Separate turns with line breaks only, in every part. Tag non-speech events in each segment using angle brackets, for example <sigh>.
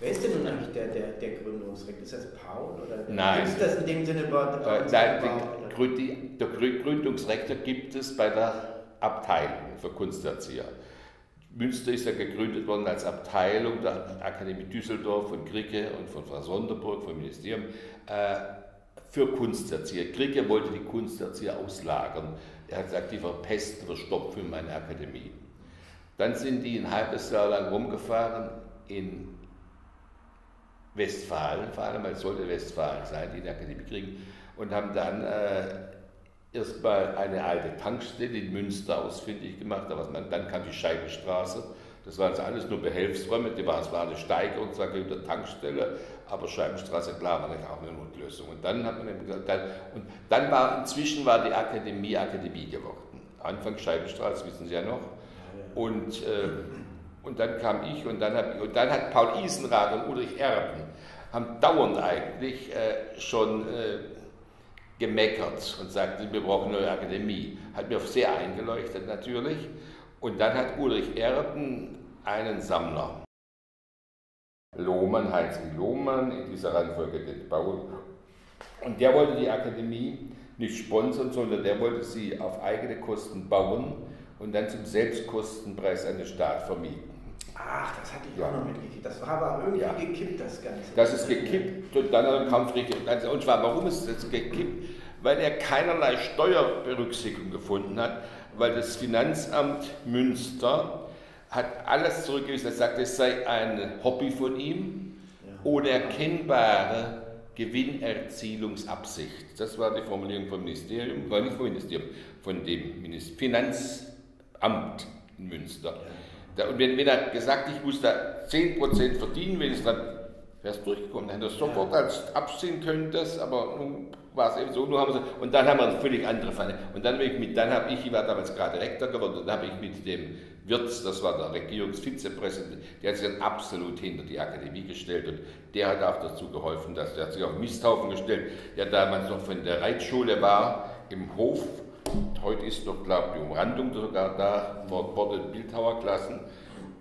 Wer ist denn nun eigentlich der, der, der Gründungsrektor? Ist das Paul? Oder
Nein.
Gibt es das in dem Sinne bei,
äh, Nein, den, der Gründungsrektor gibt es bei der Abteilung für Kunsterzieher. Münster ist ja gegründet worden als Abteilung der Akademie Düsseldorf von Gricke und von Frau Sonderburg vom Ministerium äh, für Kunsterzieher. Gricke wollte die Kunsterzieher auslagern. Er hat gesagt, die verpesten, verstopfen meine Akademie. Dann sind die ein halbes Jahr lang rumgefahren in Westfalen, vor allem es sollte Westfalen sein, die eine Akademie kriegen, und haben dann äh, erstmal eine alte Tankstelle in Münster ausfindig gemacht, aber dann kam die Scheibenstraße. Das waren also alles nur Behelfsräume, die waren, es war eine Steigerung zwar der Tankstelle, aber Scheibenstraße, klar, war nicht auch eine Notlösung. Und dann hat man gesagt, dann, und dann war, inzwischen war die Akademie Akademie geworden. Anfang Scheibenstraße, wissen Sie ja noch. Und, äh, und dann kam ich und dann, hab, und dann hat Paul Isenrath und Ulrich Erben haben dauernd eigentlich äh, schon äh, gemeckert und sagte, wir brauchen eine neue Akademie. Hat mir sehr eingeleuchtet natürlich. Und dann hat Ulrich Erben einen Sammler. Lohmann, Heinz Lohmann, in dieser Reihenfolge den Bau. Und der wollte die Akademie nicht sponsern, sondern der wollte sie auf eigene Kosten bauen und dann zum Selbstkostenpreis an den Staat vermieten.
Ach, das hatte ich ja. auch noch mitgekriegt. Das war aber irgendwie ja. gekippt, das Ganze.
Das ist gekippt und dann kam Friedrich. Und zwar, warum ist das gekippt? Weil er keinerlei Steuerberücksichtigung gefunden hat, weil das Finanzamt Münster hat alles zurückgewiesen. Er sagt, es sei ein Hobby von ihm ohne erkennbare Gewinnerzielungsabsicht. Das war die Formulierung vom Ministerium, war nicht vom Ministerium, von dem Finanzamt in Münster. Und wenn, wenn, er gesagt ich muss da 10% verdienen, wenn es dann wäre es durchgekommen, dann hätte er sofort als abziehen können, das, aber nun war es eben so, nur haben sie, und dann haben wir eine völlig andere Fahne. Und dann, dann habe ich, ich war damals gerade Rektor geworden, dann habe ich mit dem Wirtz, das war der Regierungsvizepräsident, der hat sich dann absolut hinter die Akademie gestellt und der hat auch dazu geholfen, dass der hat sich auf Misthaufen gestellt, der damals noch von der Reitschule war im Hof. Heute ist noch, glaube ich, die Umrandung sogar da, vor den Bildhauerklassen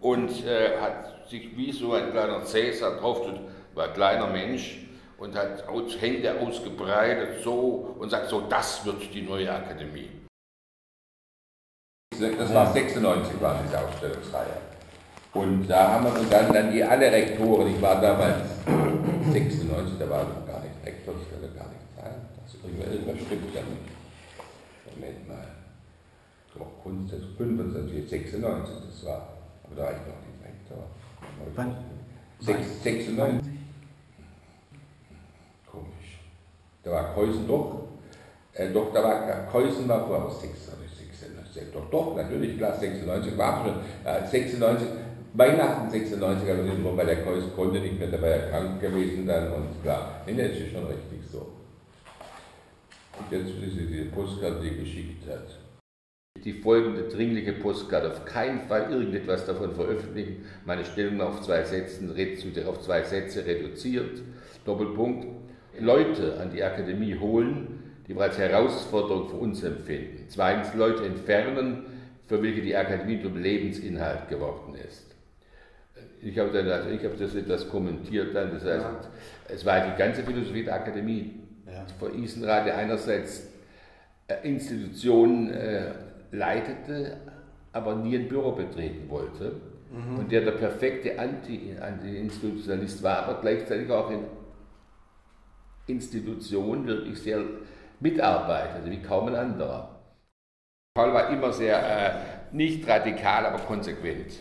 und äh, hat sich wie so ein kleiner Cäsar drauf, war ein kleiner Mensch, und hat Hände ausgebreitet so und sagt so, das wird die neue Akademie.
Das war 96 war diese Ausstellungsreihe. Und da haben wir dann, dann die alle Rektoren, ich war damals <clears throat> 96, da war ich gar nicht Rektor, ich kann gar nicht sagen. Das irgendwas stimmt ja nicht. Moment mal. Doch Kunst, das 25, 96, das war, aber da war ich noch nicht Rektor.
Wann?
96. Da war Keusen doch, äh, doch, da war Keusen war voraus 96, 96, doch, doch, natürlich, klar, 96 war schon, äh, 96, Weihnachten 96, aber nicht nur, weil der Keusen konnte nicht mehr, dabei erkrankt gewesen dann und klar, nee, das ist schon richtig jetzt wissen Sie, die Postkarte, die geschickt hat.
Die folgende dringliche Postkarte auf keinen Fall irgendetwas davon veröffentlichen. Meine Stellung auf zwei Sätzen, auf zwei Sätze reduziert. Doppelpunkt. Leute an die Akademie holen, die wir als Herausforderung für uns empfinden. Zweitens Leute entfernen, für welche die Akademie zum Lebensinhalt geworden ist. Ich habe, dann, also ich habe das etwas kommentiert dann, das heißt, ja. es war die ganze Philosophie der Akademie ja. vor Isenrath, der einerseits äh, Institutionen äh, leitete, aber nie ein Büro betreten wollte mhm. und der der perfekte Anti-Institutionalist Anti war, aber gleichzeitig auch in Institution wirklich sehr mitarbeitete, wie kaum ein anderer. Paul war immer sehr, äh, nicht radikal, aber konsequent.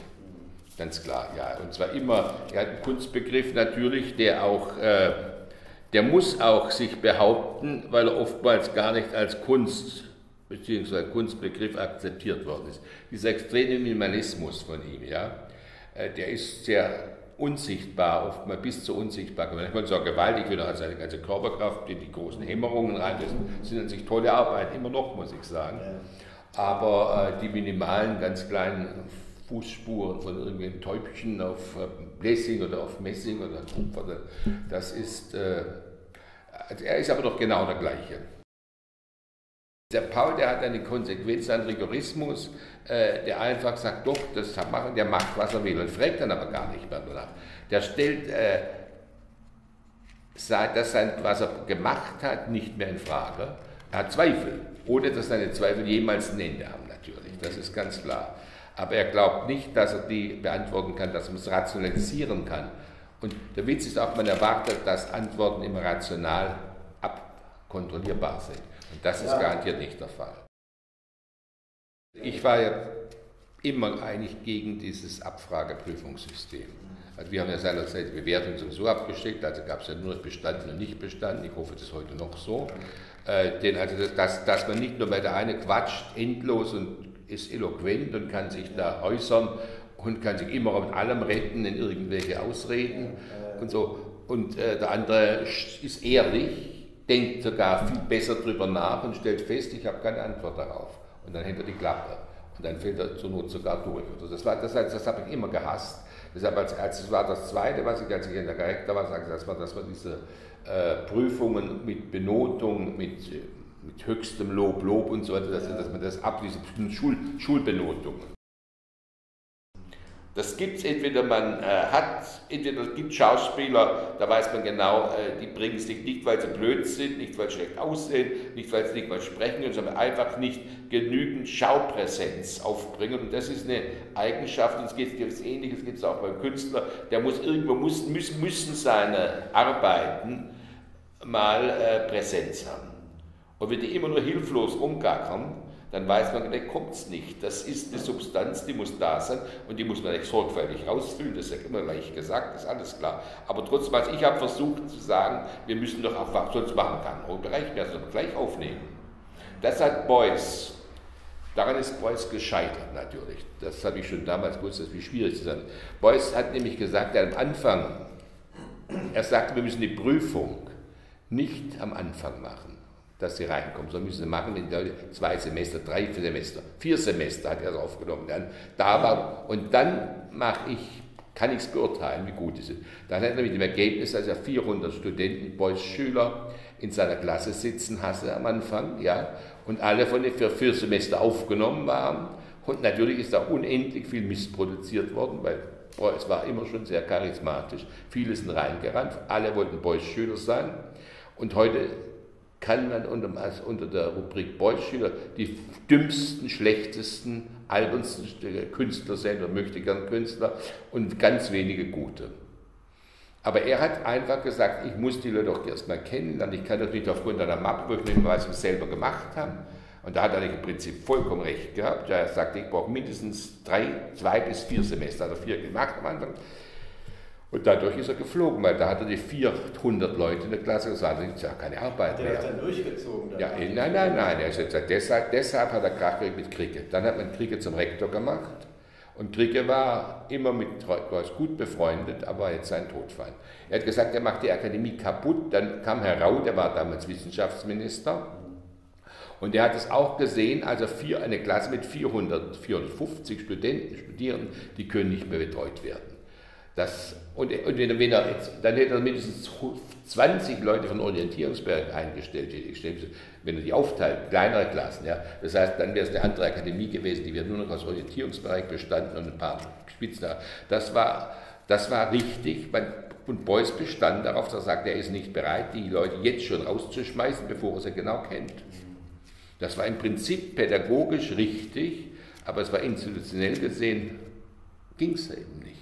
Ganz klar, ja. Und zwar immer, er hat einen Kunstbegriff natürlich, der auch, äh, der muss auch sich behaupten, weil er oftmals gar nicht als Kunst bzw. Kunstbegriff akzeptiert worden ist. Dieser extreme Minimalismus von ihm, ja, äh, der ist sehr unsichtbar, oft mal bis zur Unsichtbarkeit. Manchmal so gewaltig, wie er hat seine ganze Körperkraft in die großen Hämmerungen rein. Das sind an sich tolle Arbeit, immer noch, muss ich sagen. Aber äh, die minimalen, ganz kleinen Fußspuren von irgendwelchen Täubchen auf äh, Blessing oder auf Messing oder Kupfer, das ist, äh, also er ist aber doch genau der gleiche. Der Paul, der hat eine Konsequenz, einen Rigorismus, äh, der einfach sagt, doch, das machen, der macht, was er will und fragt dann aber gar nicht mehr danach. Der stellt äh, das, was er gemacht hat, nicht mehr in Frage. Er hat Zweifel, ohne dass seine Zweifel jemals ein Ende haben, natürlich, das ist ganz klar. Aber er glaubt nicht, dass er die beantworten kann, dass man es rationalisieren kann. Und der Witz ist auch, man erwartet, dass Antworten immer rational abkontrollierbar sind. Und das ist ja. garantiert nicht der Fall. Ich war ja immer eigentlich gegen dieses Abfrageprüfungssystem. Also wir haben ja seinerzeit die Bewertung sowieso abgeschickt, also gab es ja nur bestanden und nicht bestanden. Ich hoffe, das ist heute noch so. Äh, denn also, dass, dass man nicht nur bei der eine quatscht endlos und ist eloquent und kann sich da äußern und kann sich immer mit allem retten in irgendwelche Ausreden und so. Und äh, der andere ist ehrlich, denkt sogar viel besser drüber nach und stellt fest, ich habe keine Antwort darauf. Und dann hält er die Klappe. Und dann fällt er zur Not sogar durch. Das, war, das, das habe ich immer gehasst. Deshalb, als, als das war das Zweite, was ich, als ich in der Rektor war, sagte, dass man, dass man diese äh, Prüfungen mit Benotung, mit, mit höchstem Lob, Lob und so weiter, dass, dass man das abliest, Schul, Schulbenotungen. Das gibt es entweder man äh, hat, entweder es gibt Schauspieler, da weiß man genau, äh, die bringen es nicht, weil sie blöd sind, nicht weil sie schlecht aussehen, nicht weil sie nicht mal sprechen, sondern einfach nicht genügend Schaupräsenz aufbringen. Und das ist eine Eigenschaft, und es geht etwas Ähnliches, gibt es auch beim Künstler, der muss irgendwo, muss, müssen, müssen seine Arbeiten mal äh, Präsenz haben. Und wenn die immer nur hilflos rumgackern, dann weiß man, da kommt es nicht. Das ist eine Substanz, die muss da sein und die muss man echt sorgfältig ausfüllen. Das ist ja immer leicht gesagt, das ist alles klar. Aber trotzdem, also ich habe versucht zu sagen, wir müssen doch auch, sonst machen kann. Und Bereich mehr, sondern gleich aufnehmen. Das hat Beuys, daran ist Beuys gescheitert natürlich. Das habe ich schon damals gewusst, wie schwierig es ist. Beuys hat nämlich gesagt, am Anfang, er sagte, wir müssen die Prüfung nicht am Anfang machen dass sie reinkommen. So müssen sie machen in zwei Semester, drei Semester, vier Semester hat er es aufgenommen. Dann, da war, und dann mache ich, kann ich es beurteilen, wie gut es ist. Dann hat er mit dem Ergebnis, dass er 400 Studenten, Boys Schüler in seiner Klasse sitzen hatte am Anfang, ja, und alle von den vier, vier Semester aufgenommen waren. Und natürlich ist da unendlich viel Mist produziert worden, weil Beuys war immer schon sehr charismatisch. Viele sind reingerannt, alle wollten Beuys Schüler sein. Und heute kann man unter, also der Rubrik Beuys-Schüler die dümmsten, schlechtesten, albernsten Künstler sein oder möchte gern Künstler und ganz wenige gute. Aber er hat einfach gesagt, ich muss die Leute doch erstmal kennenlernen, ich kann doch nicht aufgrund einer Mappe durchnehmen, was sie selber gemacht haben. Und da hat er im Prinzip vollkommen recht gehabt. Er sagte, ich brauche mindestens drei, zwei bis vier Semester. Er vier gemacht am Anfang. Und dadurch ist er geflogen, weil da hatte die 400 Leute in der Klasse gesagt, das ist ja keine Arbeit
der
mehr.
Der hat dann durchgezogen.
Dann ja, nein, nein, nein. Er ist jetzt, deshalb, deshalb hat er Krach mit Kricke. Dann hat man Kricke zum Rektor gemacht. Und Kricke war immer mit Reuss gut befreundet, aber jetzt sein Todfeind. Er hat gesagt, er macht die Akademie kaputt. Dann kam Herr Rau, der war damals Wissenschaftsminister. Und er hat es auch gesehen, also vier, eine Klasse mit 400, 450 Studenten, Studierenden, die können nicht mehr betreut werden. Das, und, und wenn er, dann hätte er mindestens 20 Leute von Orientierungsberg eingestellt, wenn er die aufteilt, kleinere Klassen. Ja. Das heißt, dann wäre es eine andere Akademie gewesen, die wäre nur noch aus Orientierungsbereich bestanden und ein paar Spitzen. Das war, das war richtig. Und Beuys bestand darauf, dass er sagt, er ist nicht bereit, die Leute jetzt schon rauszuschmeißen, bevor er sie genau kennt. Das war im Prinzip pädagogisch richtig, aber es war institutionell gesehen, ging es eben nicht.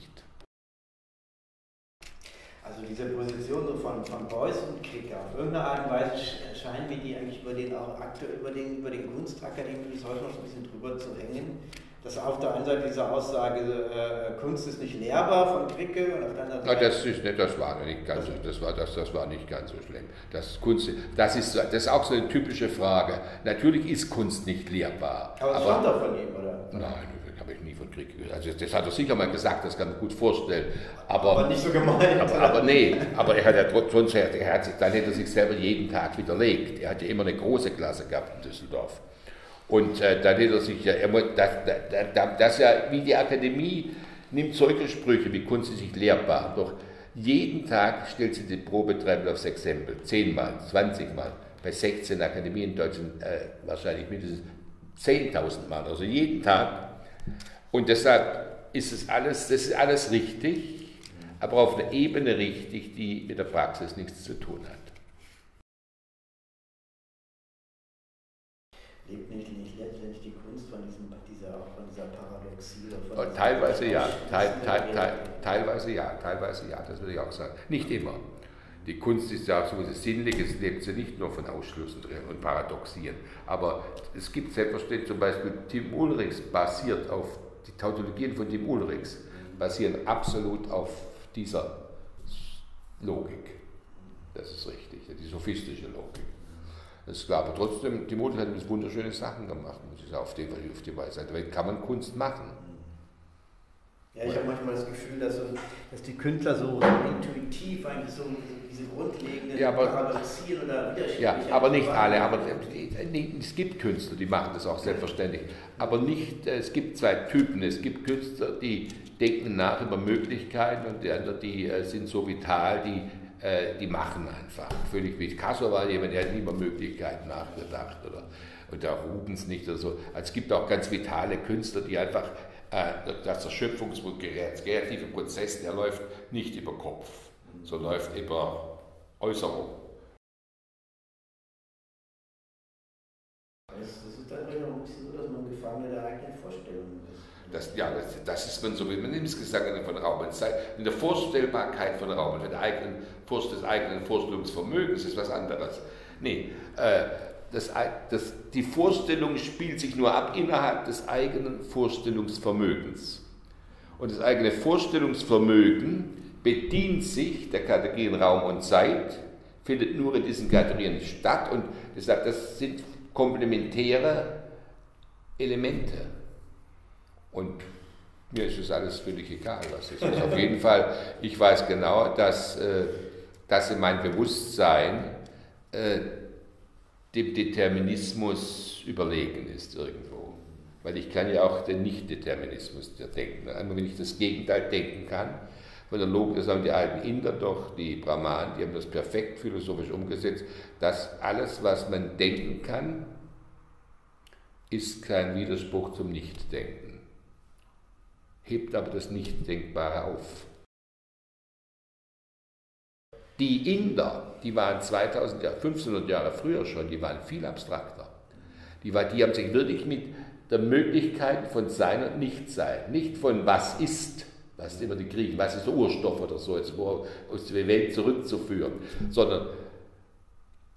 Also diese Position von, von Beuys und Krieg auf irgendeine Art und Weise scheint mir die eigentlich über den auch aktuell über den, über den Kunstakademie bis heute noch so ein bisschen drüber zu hängen. Dass auf der einen Seite diese Aussage, äh, Kunst ist nicht lehrbar von Kricke und auf der anderen Seite.
Na, das, ist nicht, das war nicht ganz so, das war, das, das war nicht ganz so schlimm. Das, Kunst, das, ist, das ist auch so eine typische Frage. Natürlich ist Kunst nicht lehrbar.
Aber das aber, doch von ihm, oder?
Nein, habe ich nie von Krieg gehört. Also das hat er sicher mal gesagt, das kann man gut vorstellen.
Aber, aber nicht so gemeint.
Aber, aber, nee, aber er hat ja sonst, er hat sich, dann hätte er sich selber jeden Tag widerlegt. Er hat ja immer eine große Klasse gehabt in Düsseldorf. Und äh, dann hätte er sich ja, er, das, das, das ja, wie die Akademie nimmt solche Sprüche, wie Kunst ist nicht lehrbar. Doch jeden Tag stellt sie die Probetreibel aufs Exempel. Zehnmal, zwanzigmal. bei 16 Akademien in Deutschland äh, wahrscheinlich mindestens 10.000 Mal, also jeden Tag. Und deshalb ist es alles, das ist alles richtig, aber auf einer Ebene richtig, die mit der Praxis nichts zu tun hat.
Lebt nicht, nicht letztendlich die Kunst von, diesem, dieser, von dieser Paradoxie?
Von oh, teilweise ja, teil, teil, teil, teilweise ja, teilweise ja, das würde ich auch sagen. Nicht immer. Die Kunst ist ja so etwas Sinnliches, lebt sie nicht nur von Ausschlüssen und Paradoxien. Aber es gibt selbstverständlich zum Beispiel Tim Ulrichs basiert auf, die Tautologien von Tim Ulrichs basieren absolut auf dieser Logik. Das ist richtig, die sophistische Logik. Ist klar, aber trotzdem, die Mode hat wunderschöne Sachen gemacht, muss ich sagen, auf die, auf die Weise. Da kann man Kunst machen.
Ja, ich habe manchmal das Gefühl, dass, so, dass die Künstler so, so, intuitiv eigentlich so diese grundlegenden
ja, Paradoxien oder Ja, aber nicht alle. Aber es gibt Künstler, die machen das auch selbstverständlich. Aber nicht, es gibt zwei Typen. Es gibt Künstler, die denken nach über Möglichkeiten und die anderen, die äh, sind so vital, die äh, die machen einfach. Völlig wie Picasso war jemand, der hat nie über Möglichkeiten nachgedacht oder, oder Rubens nicht oder so. Also es gibt auch ganz vitale Künstler, die einfach, äh, dass der Schöpfungsprozess, kreative Prozess, der läuft nicht über Kopf, so läuft über Äußerung.
Das ist dann bisschen so, dass man Gefangene der eigenen Vorstellungen ist.
Das, ja, das, das, ist man so, wie man insgesamt von Raum und Zeit, in der Vorstellbarkeit von Raum und eigenen, des eigenen Vorstellungsvermögens ist was anderes. Nee, äh, das, das, die Vorstellung spielt sich nur ab innerhalb des eigenen Vorstellungsvermögens. Und das eigene Vorstellungsvermögen bedient sich der Kategorien Raum und Zeit, findet nur in diesen Kategorien statt und deshalb, das sind komplementäre Elemente. Und mir ist es alles völlig egal, was es ist. Auf jeden Fall, ich weiß genau, dass äh, das in mein Bewusstsein äh, dem Determinismus überlegen ist irgendwo. Weil ich kann ja auch den Nicht-Determinismus denken. Einmal, wenn ich das Gegenteil denken kann, Logik, das haben die alten Inder doch, die Brahmanen, die haben das perfekt philosophisch umgesetzt, dass alles, was man denken kann, ist kein Widerspruch zum Nichtdenken hebt aber das Nichtdenkbare auf. Die Inder, die waren 2000, 1500 Jahre früher schon, die waren viel abstrakter. Die, war, die haben sich wirklich mit der Möglichkeit von Sein und Nichtsein, nicht von was ist, was immer die Griechen, was ist der Urstoff oder so, jetzt wo, aus der Welt zurückzuführen, sondern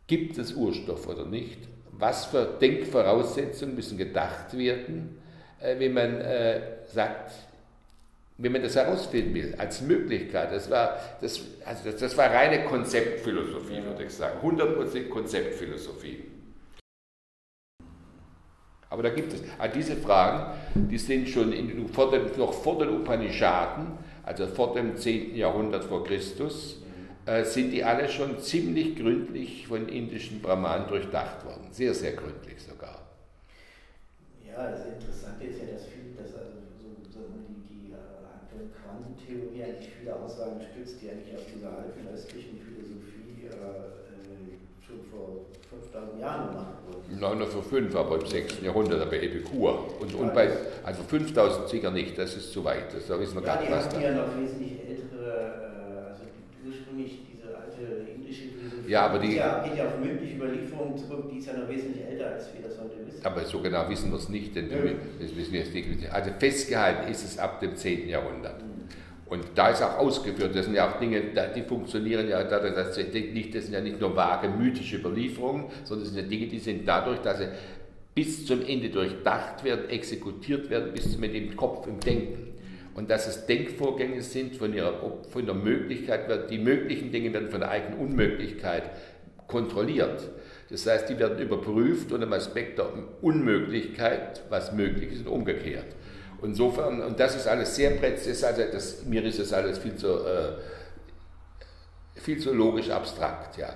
gibt es Urstoff oder nicht? Was für Denkvoraussetzungen müssen gedacht werden, äh, wenn man äh, sagt, wenn man das herausfinden will, als Möglichkeit, das war, das, also das, das war reine Konzeptphilosophie, würde ich sagen, 100% Konzeptphilosophie. Aber da gibt es, also diese Fragen, die sind schon in, vor dem, noch vor den Upanishaden, also vor dem 10. Jahrhundert vor Christus, äh, sind die alle schon ziemlich gründlich von indischen Brahmanen durchdacht worden. Sehr, sehr gründlich sogar.
Ja, das Interessante ist ja, dass viel, dass also Quantentheorie eigentlich viele Aussagen stützt, die eigentlich auf dieser alten östlichen Philosophie äh, schon vor 5000 Jahren gemacht wurden.
Nein, nur vor fünf, aber im 6. Jahrhundert bei Epikur. Und, und bei, also 5000 sicher nicht, das ist zu weit, das, da wissen wir
ja,
gar
nicht,
was
da. ja noch wesentlich ältere, äh, also ursprünglich diese alte indische Philosophie,
ja, aber die,
die ja, geht ja auf mündliche Überlieferungen zurück, die ist ja noch wesentlich älter, als wir das heute wissen.
Aber so genau wissen wir es nicht, denn ja. das wissen wir jetzt nicht. Also festgehalten ist es ab dem 10. Jahrhundert. Mhm. Und da ist auch ausgeführt, das sind ja auch Dinge, die funktionieren ja dadurch, dass sie nicht, das sind ja nicht nur vage mythische Überlieferungen, sondern das sind ja Dinge, die sind dadurch, dass sie bis zum Ende durchdacht werden, exekutiert werden, bis Ende im Kopf, im Denken. Und dass es Denkvorgänge sind von, ihrer, von der Möglichkeit, die möglichen Dinge werden von der eigenen Unmöglichkeit kontrolliert. Das heißt, die werden überprüft unter dem Aspekt der Unmöglichkeit, was möglich ist und umgekehrt. Insofern, und das ist alles sehr präzise, also das, mir ist das alles viel zu, äh, viel zu logisch abstrakt, ja.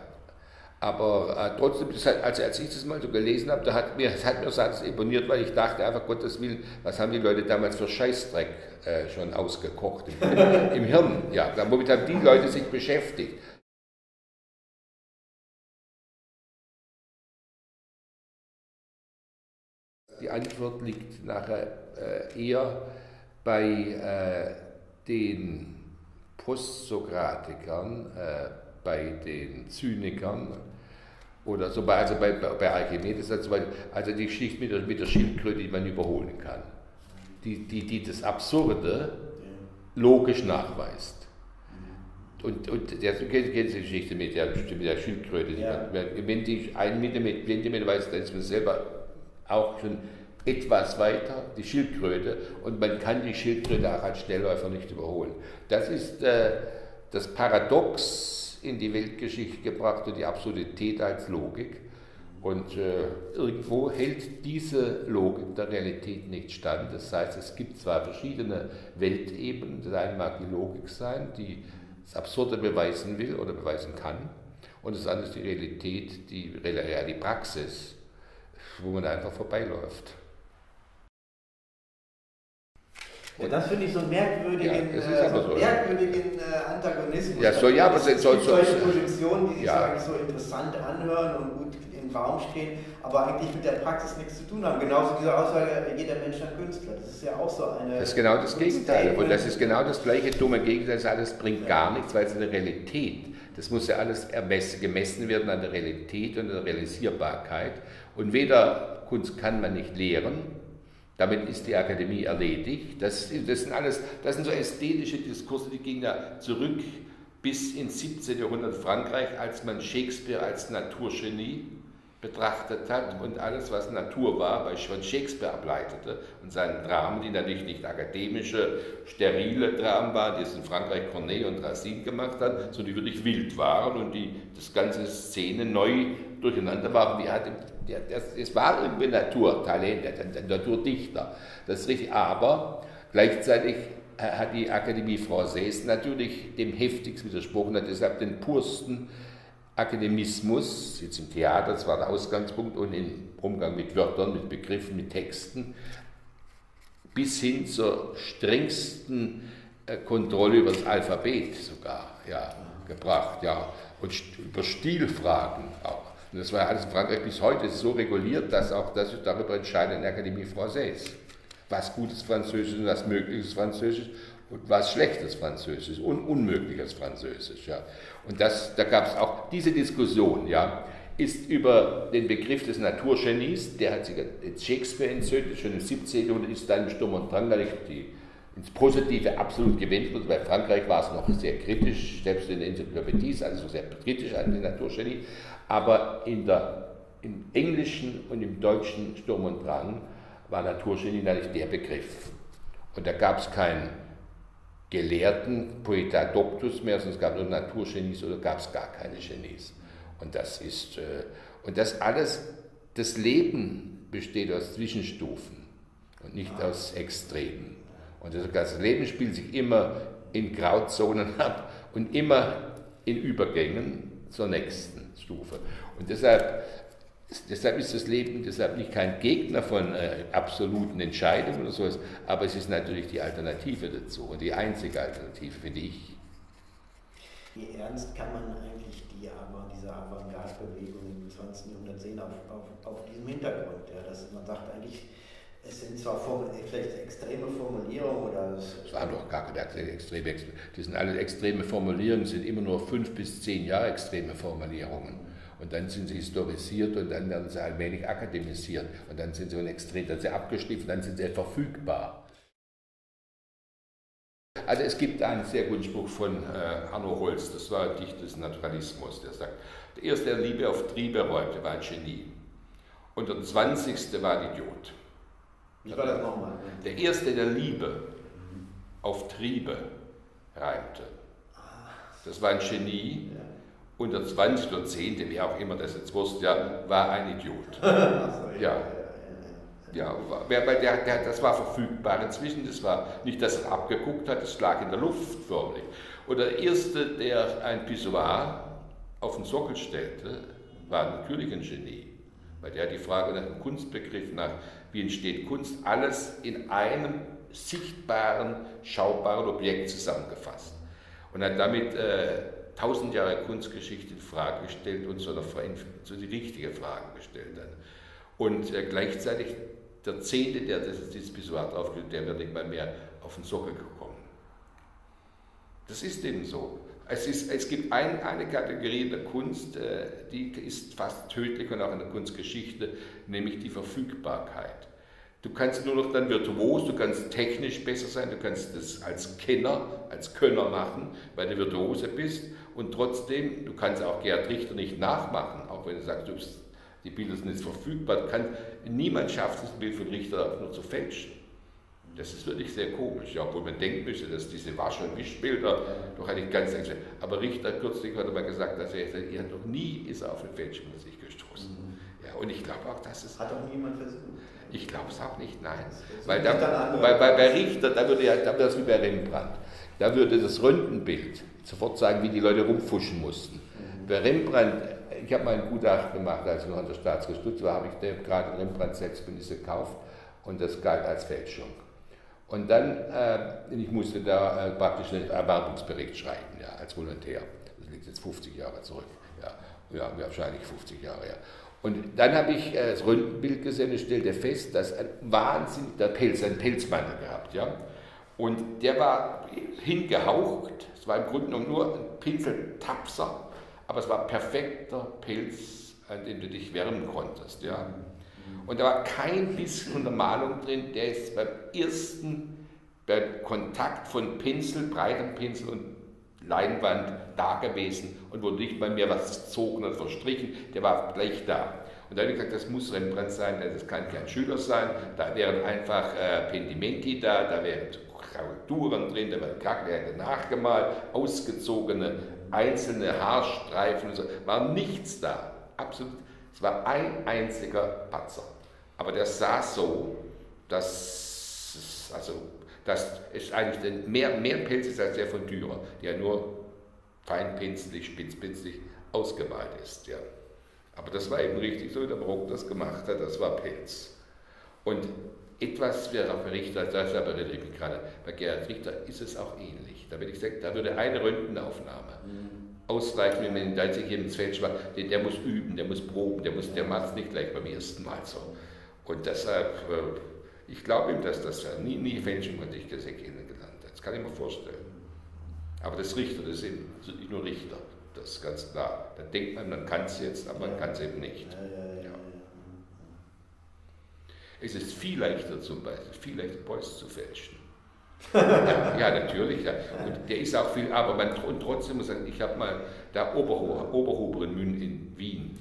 Aber äh, trotzdem, halt, also als ich das mal so gelesen habe, da hat mir, das hat mir Satz imponiert, weil ich dachte einfach, Gottes Willen, was haben die Leute damals für Scheißdreck äh, schon ausgekocht im, <laughs> im Hirn, ja, womit haben die Leute sich beschäftigt. Die Antwort liegt nachher eher bei äh, den Postsokratikern, äh, bei den Zynikern oder so bei, also bei, bei Archimedes, also, also die Geschichte mit der, mit der Schildkröte, die man überholen kann, die, die, die das Absurde logisch nachweist. Und, und der, du kennst die Geschichte mit der, mit der Schildkröte. Ja. wenn die einen Millimeter, Millimeter weiß, dann ist man selber auch schon etwas weiter, die Schildkröte, und man kann die Schildkröte auch als Schnellläufer nicht überholen. Das ist äh, das Paradox in die Weltgeschichte gebracht und die Absurdität als Logik. Und äh, irgendwo hält diese Logik der Realität nicht stand. Das heißt, es gibt zwar verschiedene Weltebenen. Das eine mag die Logik sein, die das Absurde beweisen will oder beweisen kann. Und das andere ist die Realität, die, die Praxis, wo man einfach vorbeiläuft.
Ja, das finde ich so merkwürdigen,
ja, äh, so,
merkwürdigen äh, Antagonismus.
Ja, so, ja, aber es
gibt
so,
solche Positionen, die sich ja. eigentlich so interessant anhören und gut im Raum stehen, aber eigentlich mit der Praxis nichts zu tun haben. Genauso diese Aussage, jeder Mensch ein Künstler. Das ist ja auch so eine.
Das ist genau das Gegenteil. Und das ist genau das gleiche dumme Gegenteil. Das alles bringt gar nichts, weil es eine Realität das muss ja alles gemessen werden an der Realität und der Realisierbarkeit. Und weder Kunst kann man nicht lehren, damit ist die Akademie erledigt. Das, das, sind alles, das sind so ästhetische Diskurse, die gingen ja zurück bis ins 17. Jahrhundert Frankreich, als man Shakespeare als Naturgenie betrachtet hat und alles, was Natur war, bei von Shakespeare ableitete und seinen Dramen, die natürlich nicht akademische, sterile Dramen waren, die es in Frankreich Corneille und Racine gemacht hat, sondern die wirklich wild waren und die das ganze Szene neu durcheinander waren. Die hatte der, das, es war irgendwie Naturtalent, ein Naturdichter, das ist richtig, aber gleichzeitig hat die Akademie Française natürlich dem heftigst widersprochen, hat deshalb den pursten Akademismus, jetzt im Theater, das war der Ausgangspunkt, und im Umgang mit Wörtern, mit Begriffen, mit Texten, bis hin zur strengsten äh, Kontrolle über das Alphabet sogar ja, gebracht, ja, und über Stilfragen auch. Und das war alles in Frankreich bis heute so reguliert, dass auch das darüber entscheidet in der Akademie Française. Was gutes Französisch und was mögliches Französisch und was schlechtes Französisch und unmögliches Französisch. Ja. Und das, da gab es auch diese Diskussion, ja, ist über den Begriff des Naturgenies, der hat sich Shakespeare entzündet, schon im 17. Jahrhundert ist dann Sturm und Drang die, ins Positive absolut gewendet wurde. Bei Frankreich war es noch sehr kritisch, selbst in der Enzyklopädie ist alles sehr kritisch an den Naturgenie. Aber in der, im Englischen und im Deutschen Sturm und Drang war Naturgenie natürlich der Begriff. Und da gab es keinen Gelehrten, Poeta Doctus mehr, es gab nur Naturgenies oder gab es gar keine Genies. Und das ist, äh, und das alles, das Leben besteht aus Zwischenstufen und nicht aus Extremen. Und das ganze Leben spielt sich immer in Grauzonen ab und immer in Übergängen zur nächsten. Stufe. Und deshalb, deshalb ist das Leben deshalb nicht kein Gegner von äh, absoluten Entscheidungen oder sowas, aber es ist natürlich die Alternative dazu und die einzige Alternative, finde ich.
Wie ernst kann man eigentlich die, diese Avantgarde-Bewegung im 20. Jahrhundert sehen auf, auf, auf diesem Hintergrund? Ja, dass man sagt eigentlich, es sind zwar vielleicht extreme Formulierungen oder.
Es waren doch gar keine extreme, die sind alle extreme Formulierungen, sind immer nur fünf bis zehn Jahre extreme Formulierungen. Und dann sind sie historisiert und dann werden sie allmählich akademisiert. Und dann sind sie ein extrem, dann sind sie abgeschliffen, dann sind sie verfügbar. Also es gibt einen sehr guten Spruch von äh, Arno Holz, das war ein Dicht des Naturalismus, der sagt, der erste, der Liebe auf Triebe räumte, war ein Genie. Und der zwanzigste war ein Idiot.
Wie war das nochmal?
Der erste, der Liebe auf Triebe reimte. Das war ein Genie. Ja. Und der 20 oder 10., wie auch immer das jetzt wusste, ja, war ein Idiot. <laughs> ja. Ja, weil der, der, das war verfügbar inzwischen, das war nicht, dass er abgeguckt hat, es lag in der Luft förmlich. Und der Erste, der ein Pissoir auf den Sockel stellte, war natürlich ein Genie, weil der die Frage nach dem Kunstbegriff, nach wie entsteht Kunst, alles in einem sichtbaren, schaubaren Objekt zusammengefasst. Und hat damit äh, tausend Jahre Kunstgeschichte in Frage gestellt und so, eine, so die richtige Frage gestellt hat. Und äh, gleichzeitig der Zehnte, der das, dieses Pissoir draufgelegt der wäre nicht mal mehr auf den Sockel gekommen. Das ist eben so. Es, ist, es gibt ein, eine Kategorie der Kunst, äh, die ist fast tödlich und auch in der Kunstgeschichte, nämlich die Verfügbarkeit. Du kannst nur noch dann virtuos, du kannst technisch besser sein, du kannst das als Kenner, als Könner machen, weil du Virtuose bist und trotzdem, du kannst auch Gerhard Richter nicht nachmachen, auch wenn du sagst, du bist, die Bilder sind jetzt verfügbar, kann, niemand schafft es, ein Bild von Richter nur zu fälschen. Das ist wirklich sehr komisch, ja, obwohl man denken müsste, dass diese Wasch- und Wischbilder doch eigentlich ganz extrem. Aber Richter kürzlich hat er mal gesagt, dass er, er noch nie ist auf eine Fälschung sich gestoßen. Mhm. Ja, und ich glaube auch, dass es.
Hat auch niemand versucht.
Ich glaube es auch nicht, nein. Weil, da, weil, weil bei Richter, da würde ja, da das wie bei Rembrandt, da würde das Röntgenbild sofort sagen, wie die Leute rumfuschen mussten. Mhm. Bei Rembrandt, ich habe mal ein Gutachten gemacht, als ich noch an der Staatsgericht war, habe ich gerade Rembrandt 6 gekauft und das galt als Fälschung. Und dann, äh, ich musste da äh, praktisch einen Erwartungsbericht schreiben, ja, als Volontär. Das liegt jetzt 50 Jahre zurück. Ja, ja wahrscheinlich 50 Jahre, ja. Und dann habe ich äh, das Röntgenbild gesehen und stellte fest, dass ein Wahnsinn, der Pelz, ein Pelzmantel gehabt, ja. Und der war hingehaucht, es war im Grunde genommen nur ein Pinseltapser, aber es war perfekter Pelz, an dem du dich wärmen konntest, ja. Und da war kein bisschen Untermalung drin, der ist beim ersten, beim Kontakt von Pinsel, breitem Pinsel und Leinwand da gewesen und wurde nicht bei mir was gezogen oder verstrichen, der war gleich da. Und da habe ich gesagt, das muss Rembrandt sein, das kann kein Schüler sein, da wären einfach äh, Pendimenti da, da wären Korrekturen drin, da wären Krackwerke nachgemalt, ausgezogene einzelne Haarstreifen, und so, war nichts da, absolut es war ein einziger Patzer. Aber der saß so, dass, also, dass es eigentlich mehr, mehr Pelz ist als der von Dürer, der nur feinpinzlig, spitzpinzlig ausgemalt ist. Ja. Aber das war eben richtig so, wie der Barock das gemacht hat, das war Pelz. Und etwas wäre auch bei Richter, das ist aber gerade, bei Gerhard Richter ist es auch ähnlich. Da würde ich sagen, da würde eine Röntgenaufnahme mhm ausreichen, wenn man in Leipzig hier ins Feld war, der, der, muss üben, der muss proben, der, der macht es nicht gleich beim ersten Mal so. Und deshalb, äh, ich glaube ihm, dass das nie, nie Fälschung hat ich kennengelernt hat. Das kann ich mir vorstellen. Aber das Richter, das nicht nur Richter, das ist ganz klar. Da denkt man, man kann es jetzt, aber man kann es eben nicht. Ja. Es ist viel leichter zum Beispiel, viel leichter Beuys zu fälschen <laughs> ja, natürlich. Ja. Und der ist auch viel, aber man, und trotzdem muss sagen, ich habe mal der Oberho Oberhuber in, in Wien,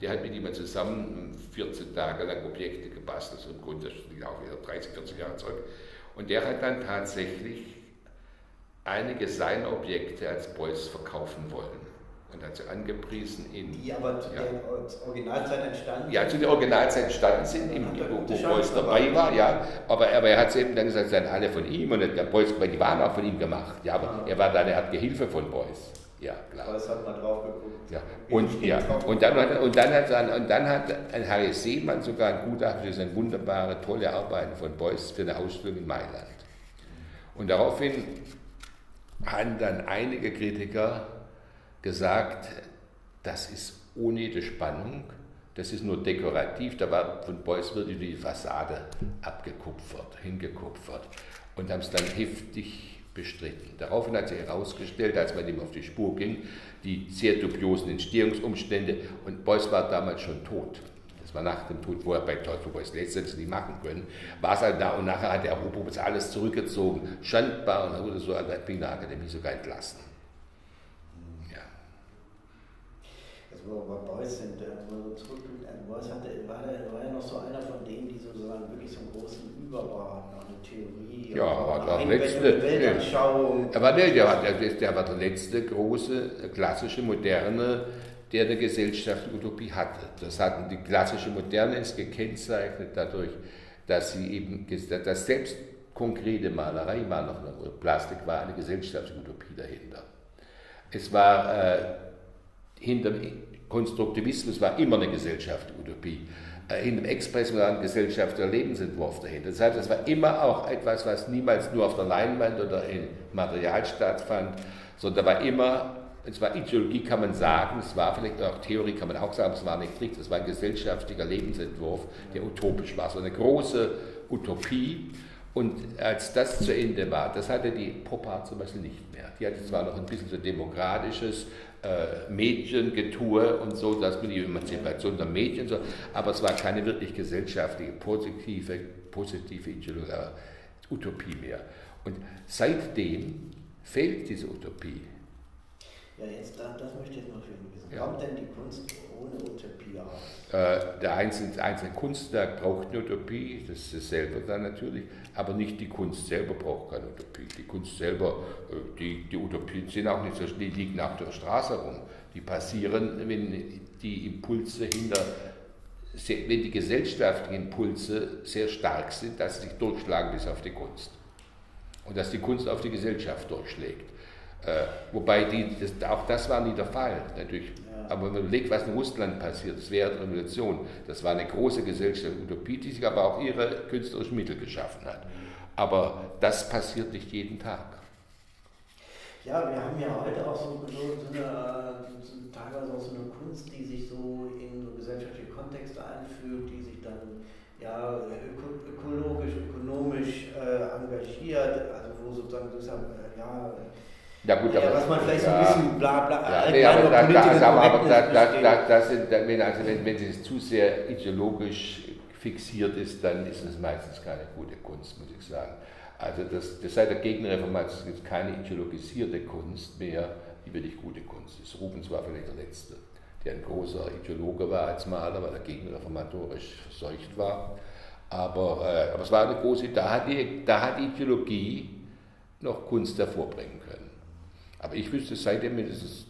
der hat mit jemand zusammen 14 Tage lang Objekte gebastelt, so im Grunde, das liegt auch wieder 30, 40 Jahre zurück. Und der hat dann tatsächlich einige seiner Objekte als Beuys verkaufen wollen und hat sie angepriesen in.
Die aber zu ja. der Originalzeit entstanden
Ja, zu der Originalzeit entstanden sind, im, wo, wo Beuys dabei war, ja. Aber, aber er hat es eben dann gesagt, seien alle von ihm und der Beuys, die waren auch von ihm gemacht. Ja, aber ja. er war dann, er hat Gehilfe von Beuys. Ja, klar.
Beuys hat mal drauf geguckt.
Ja, und, ja. und, dann, hat, und, dann hat, und dann hat ein Harry Seemann sogar ein Gutachten für seine wunderbare, tolle Arbeiten von Beuys für eine Ausstellung in Mailand. Und daraufhin haben dann einige Kritiker gesagt, das ist ohne jede Spannung, das ist nur dekorativ. Da war von Beuys wirklich die Fassade abgekupfert, hingekupfert und haben es dann heftig bestritten. Daraufhin hat sich herausgestellt, als man ihm auf die Spur ging, die sehr dubiosen Entstehungsumstände und Beuys war damals schon tot. Das war nach dem Tod, wo er bei Teufel Beuys letztendlich nicht machen können. War es halt da und nachher hat der Robotz alles zurückgezogen. Schandbar und wurde so an der Wiener Akademie sogar entlassen.
Wir bei Beuys sind, wenn man so zurückblickt an Beuys, hatte, war, der, war ja noch so einer von denen, die sozusagen wirklich so einen großen Überbau hatten, auch eine Theorie.
Ja, aber der letzte.
Weltanschauung.
Aber der, der, war, der, der war der letzte große, klassische, moderne, der eine gesellschaftliche Utopie hatte. Das hatten die klassische Moderne ist gekennzeichnet dadurch, dass sie eben, dass selbst konkrete Malerei war noch, Plastik war eine gesellschaftliche Utopie dahinter. Es war äh, hinter Konstruktivismus war immer eine gesellschaftliche Utopie. Äh, in dem Express war ein gesellschaftlicher Lebensentwurf dahinter. Das heißt, es war immer auch etwas, was niemals nur auf der Leinwand oder im Material stattfand, sondern war immer Und zwar Ideologie kann man sagen, es war vielleicht auch Theorie kann man auch sagen, es war nicht richtig, es war ein gesellschaftlicher Lebensentwurf, der utopisch war, so eine große Utopie. Und als das zu Ende war, das hatte die Pop-Art zum Beispiel nicht mehr. Die hatte zwar noch ein bisschen so demokratisches äh, Mädchengetue und so, das mit die Emanzipation der Mädchen, so, aber es war keine wirklich gesellschaftliche, positive, positive Utopie mehr. Und seitdem fehlt diese Utopie.
Ja, jetzt, das möchte ich jetzt noch wissen. Ja. Kommt denn die Kunst ohne Utopie
der einzelne, einzelne Kunstwerk braucht eine Utopie, das ist dasselbe dann natürlich, aber nicht die Kunst selber braucht keine Utopie. Die Kunst selber, äh, die, die Utopien sind auch nicht so, die liegen auf der Straße rum. Die passieren, wenn die Impulse hinter wenn die gesellschaftlichen Impulse sehr stark sind, dass sie sich durchschlagen bis auf die Kunst. Und dass die Kunst auf die Gesellschaft durchschlägt. Äh, wobei die, das, auch das war nie der Fall, natürlich. Aber wenn man überlegt, was in Russland passiert, das wäre die Revolution, das war eine große gesellschaftliche Utopie, die sich aber auch ihre künstlerischen Mittel geschaffen hat. Aber das passiert nicht jeden Tag.
Ja, wir haben ja heute auch so, so, eine, so, teilweise auch so eine Kunst, die sich so in so gesellschaftliche Kontexte einfügt, die sich dann ja, öko ökologisch, ökonomisch äh, engagiert, also wo sozusagen, sozusagen ja,
ja gut,
ja, was man vielleicht ja, so ein bisschen bla bla.
Ja, nee, aber da, da, aber da, da, da, da sind, wenn, also wenn, wenn es zu sehr ideologisch fixiert ist, dann ist es meistens keine gute Kunst, muss ich sagen. Also das, das seit der Gegenreformation gibt es keine ideologisierte Kunst mehr, die wirklich gute Kunst ist. Rubens war vielleicht der Letzte, der ein großer Ideologe war als Maler, weil er gegenreformatorisch verseucht war. Aber, äh, aber es war eine große, da hat, die, da hat die Ideologie noch Kunst hervorbringen können. Aber ich wüsste seitdem mindestens.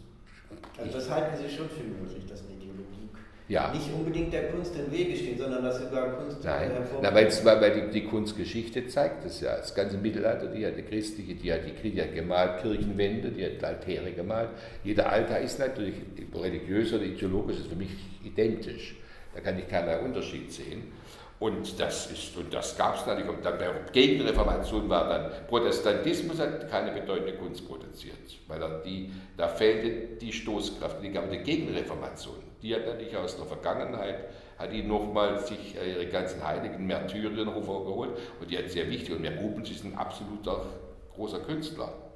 Also das halten Sie schon für möglich, dass eine Ideologie
ja.
nicht unbedingt der Kunst im Wege steht, sondern dass sogar Kunst
Nein, Na, weil, weil die, die, Kunstgeschichte zeigt das ja. Das ganze Mittelalter, die hat die christliche, die hat die, hat gemalt Kirchenwände, die hat Altäre gemalt. Jeder Altar ist natürlich religiös oder ideologisch, ist für mich identisch. Da kann ich keinen Unterschied sehen. Und das ist, und das gab es natürlich, und dann bei Gegenreformation war dann, Protestantismus hat keine bedeutende Kunst produziert, weil die, da fehlte die Stoßkraft. Die gab die Gegenreformation, die hat natürlich aus der Vergangenheit, hat die nochmal sich äh, ihre ganzen heiligen Märtyrien hervorgeholt und die hat sehr wichtig, und Rubens ist ein absoluter großer Künstler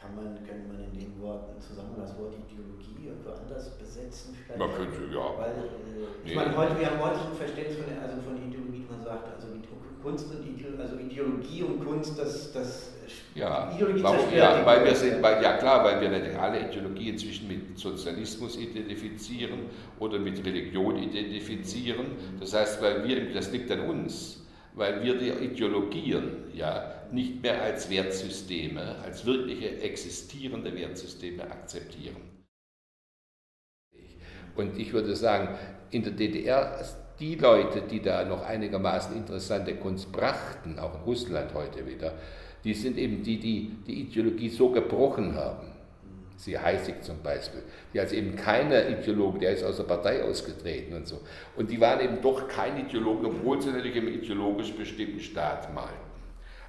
kann man, kann man in den Worten zusammen das Wort Ideologie irgendwo anders besetzen?
Vielleicht? Man könnte, ja.
Weil, äh, ich nee. meine, heute, wir haben heute ein Verständnis von, also von Ideologie, man sagt, also Kunst und Ideologie, also Ideologie und Kunst, das, das
ja, Ideologie warum, ja, weil wir sind, weil, ja klar, weil wir natürlich alle Ideologie inzwischen mit Sozialismus identifizieren oder mit Religion identifizieren. Das heißt, weil wir, das liegt an uns, weil wir die Ideologien ja nicht mehr als Wertsysteme, als wirkliche existierende Wertsysteme akzeptieren. Und ich würde sagen, in der DDR, die Leute, die da noch einigermaßen interessante Kunst brachten, auch in Russland heute wieder, die sind eben die, die die Ideologie so gebrochen haben. Sie Heißig zum Beispiel, die also eben keine Ideologen, der ist aus der Partei ausgetreten und so. Und die waren eben doch keine Ideologen, obwohl sie natürlich im ideologisch bestimmten Staat malten.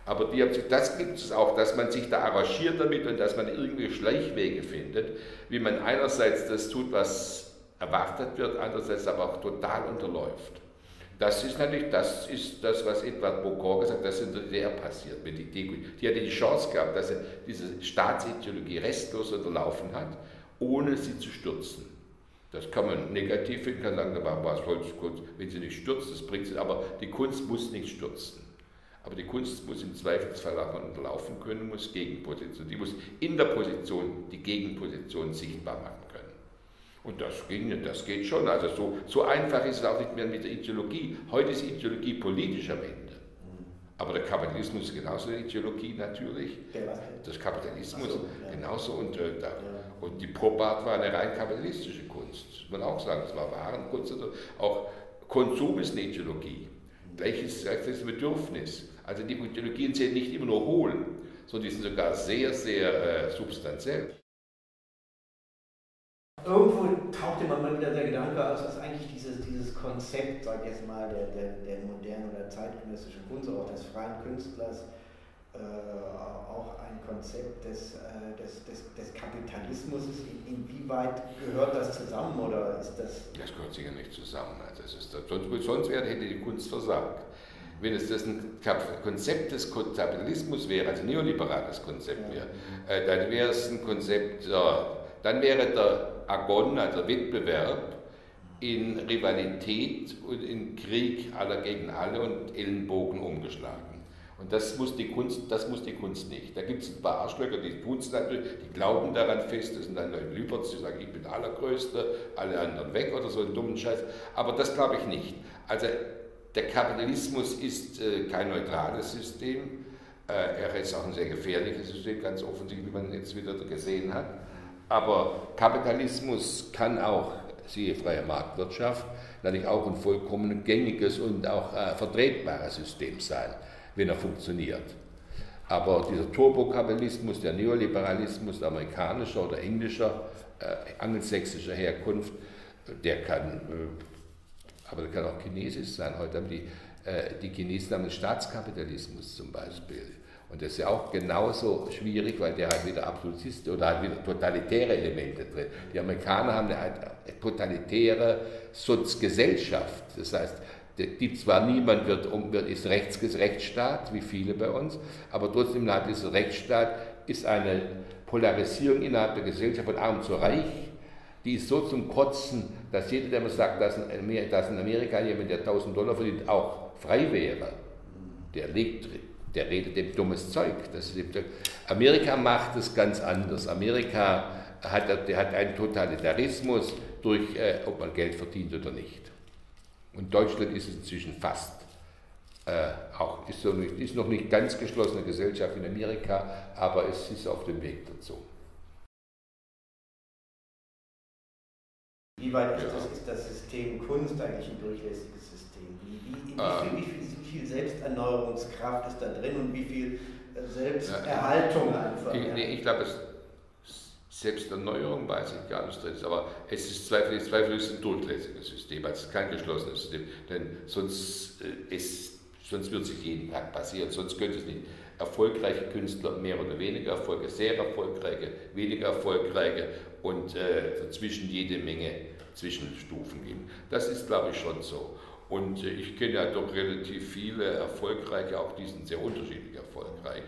Aber die haben sich, das gibt es auch, dass man sich da arrangiert damit und dass man irgendwie Schleichwege findet, wie man einerseits das tut, was erwartet wird, andererseits aber auch total unterläuft. Das ist natürlich, das ist das, was Edward Bokor gesagt hat, das ist der DDR passiert. Die, die, die hatte die Chance gehabt, dass er diese Staatsideologie restlos unterlaufen hat, ohne sie zu stürzen. Das kann man negativ finden, kann sagen, was soll Kunst, wenn sie nicht stürzt, das bringt sie, aber die Kunst muss nicht stürzen. Aber die Kunst muss im Zweifelsfall auch unterlaufen können, muss Gegenposition, die muss in der Position die Gegenposition sichtbar machen können. Und das ging, das geht schon. Also so, so einfach ist es auch nicht mehr mit der Ideologie. Heute ist Ideologie politisch am Ende. Aber der Kapitalismus ist genauso eine Ideologie natürlich. Das Kapitalismus so, ja. genauso. Und, äh, da, ja. und die Propart war eine rein kapitalistische Kunst. Das muss man auch sagen. Es war Warenkunst. Also auch Konsum ist eine Ideologie. Welches, welches Bedürfnis? Also die Ideologien sind nicht immer nur hohl, sondern die sind sogar sehr, sehr äh, substanziell.
Irgendwo taucht immer mal wieder der Gedanke aus, dass eigentlich dieses, dieses Konzept, sag ich jetzt mal, der, der, der modernen oder zeitgenössischen Kunst, auch des freien Künstlers, auch ein Konzept des, äh, des, des, des Kapitalismus ist. Inwieweit gehört das zusammen oder ist das.
Das gehört sicher nicht zusammen. Das ist, sonst, sonst wäre, hätte die Kunst versagt. Wenn es das ein Konzept des Kapitalismus wäre, also neoliberales Konzept wäre, äh, dann wäre es ein Konzept, dann wäre der Agon, also Wettbewerb, in Rivalität und in Krieg aller gegen alle und Ellenbogen umgeschlagen. Und das muss die Kunst, das muss die Kunst nicht. Da gibt es ein paar Arschlöcher, die tun es natürlich, die glauben daran fest, das sind dann Leute Lüberts, die sagen, ich bin der Allergrößte, alle anderen weg oder so einen dummen Scheiß. Aber das glaube ich nicht. Also der Kapitalismus ist äh, kein neutrales System. Äh, er ist auch ein sehr gefährliches System, ganz offensichtlich, wie man jetzt wieder gesehen hat. Aber Kapitalismus kann auch, siehe freie Marktwirtschaft, natürlich auch ein vollkommen gängiges und auch äh, vertretbares System sein, wenn er funktioniert. Aber dieser Turbokapitalismus, der Neoliberalismus, der amerikanischer oder englischer, äh, angelsächsischer Herkunft, der kann, äh, aber der kann auch chinesisch sein. Heute haben die, äh, die Chinesen haben den Staatskapitalismus zum Beispiel. Und das ist ja auch genauso schwierig, weil der halt wieder Absolutist oder hat wieder totalitäre Elemente drin. Die Amerikaner haben eine, totalitäre Sozialgesellschaft. Das heißt, die zwar niemand wird, wird ist Rechts, Rechtsstaat, wie viele bei uns, aber trotzdem innerhalb dieses Rechtsstaat ist eine Polarisierung innerhalb der Gesellschaft von arm zu reich, die ist so zum Kotzen, dass jeder, der mir sagt, dass in, Amerika jemand, der 1000 Dollar verdient, auch frei wäre, der legt der redet dem dummes Zeug. Das Amerika macht es ganz anders. Amerika hat, hat einen Totalitarismus durch, äh, ob man Geld verdient oder nicht. Und Deutschland ist es inzwischen fast. Äh, auch ist, so nicht, ist noch nicht ganz geschlossene Gesellschaft in Amerika, aber es ist auf dem Weg dazu.
Wie weit ist, das, ist das System Kunst eigentlich ein durchlässiges System? Wie, wie, ähm, wie, viel, wie, viel, Selbsterneuerungskraft ist da drin und wie viel äh, Selbsterhaltung ja, einfach?
Ich, nee, ich glaube, Selbsterneuerung weiß ich gar nicht drin, aber es ist zweifellos, zweifellos ein durchlässiges System, also kein geschlossenes System, denn sonst, äh, es, sonst wird sich jeden Tag passieren, sonst könnte es nicht erfolgreiche Künstler, mehr oder weniger erfolgreiche, sehr erfolgreiche, weniger erfolgreiche und äh, dazwischen jede Menge Zwischenstufen geben. Das ist, glaube ich, schon so. Und äh, ich kenne ja doch relativ viele erfolgreiche, auch die sind sehr unterschiedlich erfolgreich.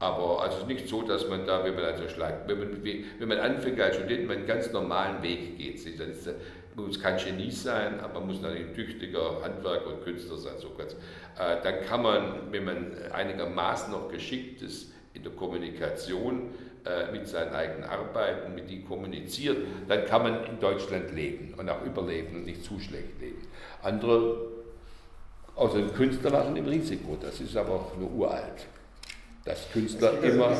Aber also es ist nicht so, dass man da, wenn man also schlägt, wenn man, wenn man anfängt als Student, einen ganz normalen Weg geht, man muss kein Genie sein, aber man muss natürlich ein tüchtiger Handwerker und Künstler sein, so ganz. Äh, dann kann man, wenn man einigermaßen noch geschickt ist in der Kommunikation, äh, mit seinen eigenen Arbeiten, mit die kommuniziert, dann kann man in Deutschland leben und auch überleben und nicht zu schlecht leben. Andere, außer Künstler, waren im Risiko, das ist aber nur uralt. Dass Künstler das immer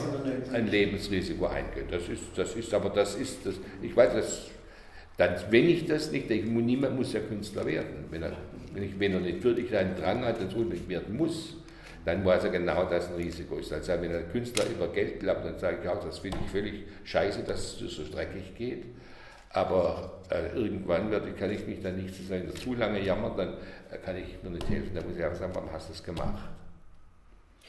ein Lebensrisiko eingehen. Das ist, das ist, aber das ist, das, ich weiß, das, dann, wenn ich das nicht, denke, niemand muss ja Künstler werden. Wenn er, wenn, ich, wenn er nicht wirklich einen Drang hat, er unbedingt werden muss, dann weiß er genau, dass ein Risiko ist. Also wenn ein Künstler über Geld glaubt, dann sage ich auch, das finde ich völlig scheiße, dass es so streckig geht. Aber äh, irgendwann werde, kann ich mich dann nicht zu sagen, zu lange jammern, dann äh, kann ich mir nicht helfen. Da muss ich auch sagen, warum hast du das gemacht?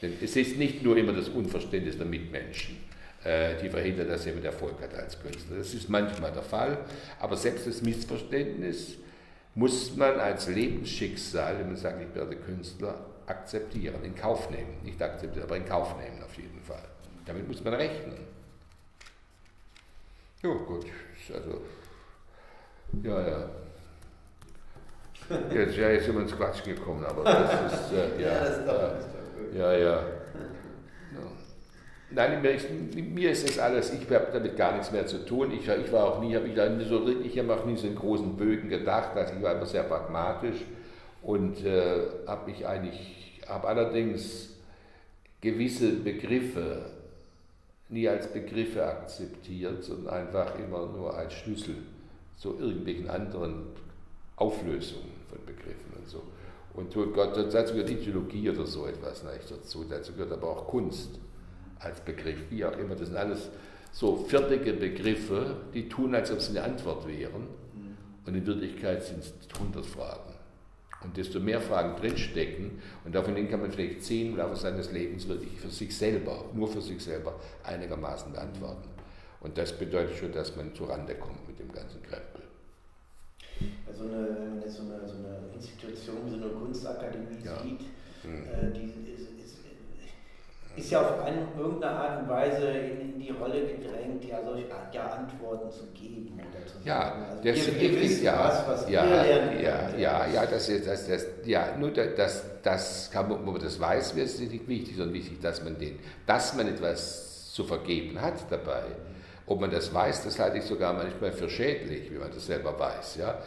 Denn es ist nicht nur immer das Unverständnis der Mitmenschen, äh, die verhindert, dass jemand Erfolg hat als Künstler. Das ist manchmal der Fall, aber selbst das Missverständnis muss man als Lebensschicksal, wenn man sagt, ich werde Künstler, akzeptieren, in Kauf nehmen. Nicht akzeptieren, aber in Kauf nehmen auf jeden Fall. Damit muss man rechnen. Ja, gut, also, ja, ja. Jetzt, ja, jetzt sind wir ins Quatsch gekommen, aber das ist, äh, <laughs> ja, ja, ja, ja. Nein, mir ist, das alles, ich habe damit gar nichts mehr zu tun. Ich, ich war auch nie, habe ich, so, ich habe auch nie so in großen Bögen gedacht, also ich war immer sehr pragmatisch und äh, habe mich eigentlich habe allerdings gewisse Begriffe nie als Begriffe akzeptiert, sondern einfach immer nur als Schlüssel zu irgendwelchen anderen Auflösungen von Begriffen und so. Und dazu gehört Ideologie oder so etwas nicht dazu. Dazu gehört aber auch Kunst als Begriff, wie auch immer. Das sind alles so fertige Begriffe, die tun, als ob sie eine Antwort wären. Und in Wirklichkeit sind es 100 Fragen. Und desto mehr Fragen drinstecken, und davon kann man vielleicht zehn im Laufe seines Lebens wirklich für sich selber, nur für sich selber, einigermaßen beantworten. Und das bedeutet schon, dass man zurande kommt mit dem ganzen Krempel.
Also eine, wenn man jetzt so eine, so eine Institution wie so eine Kunstakademie ja. sieht, hm. äh, die ist, ist, ist, ja auf eine, irgendeine Art und Weise in, die Rolle gedrängt, ja solche ja, Antworten zu geben oder zu
ja, Also das wir, wir wissen ja, was, was ja, ihr lernen ja, könnt, ja, ja, das ist, das, das, ja, nur das, das kann man, wo man das weiß, ist nicht wichtig, sondern wichtig, dass man den, dass man etwas zu vergeben hat dabei. Ob man das weiß, das halte ich sogar manchmal für schädlich, wie man das selber weiß. Ja?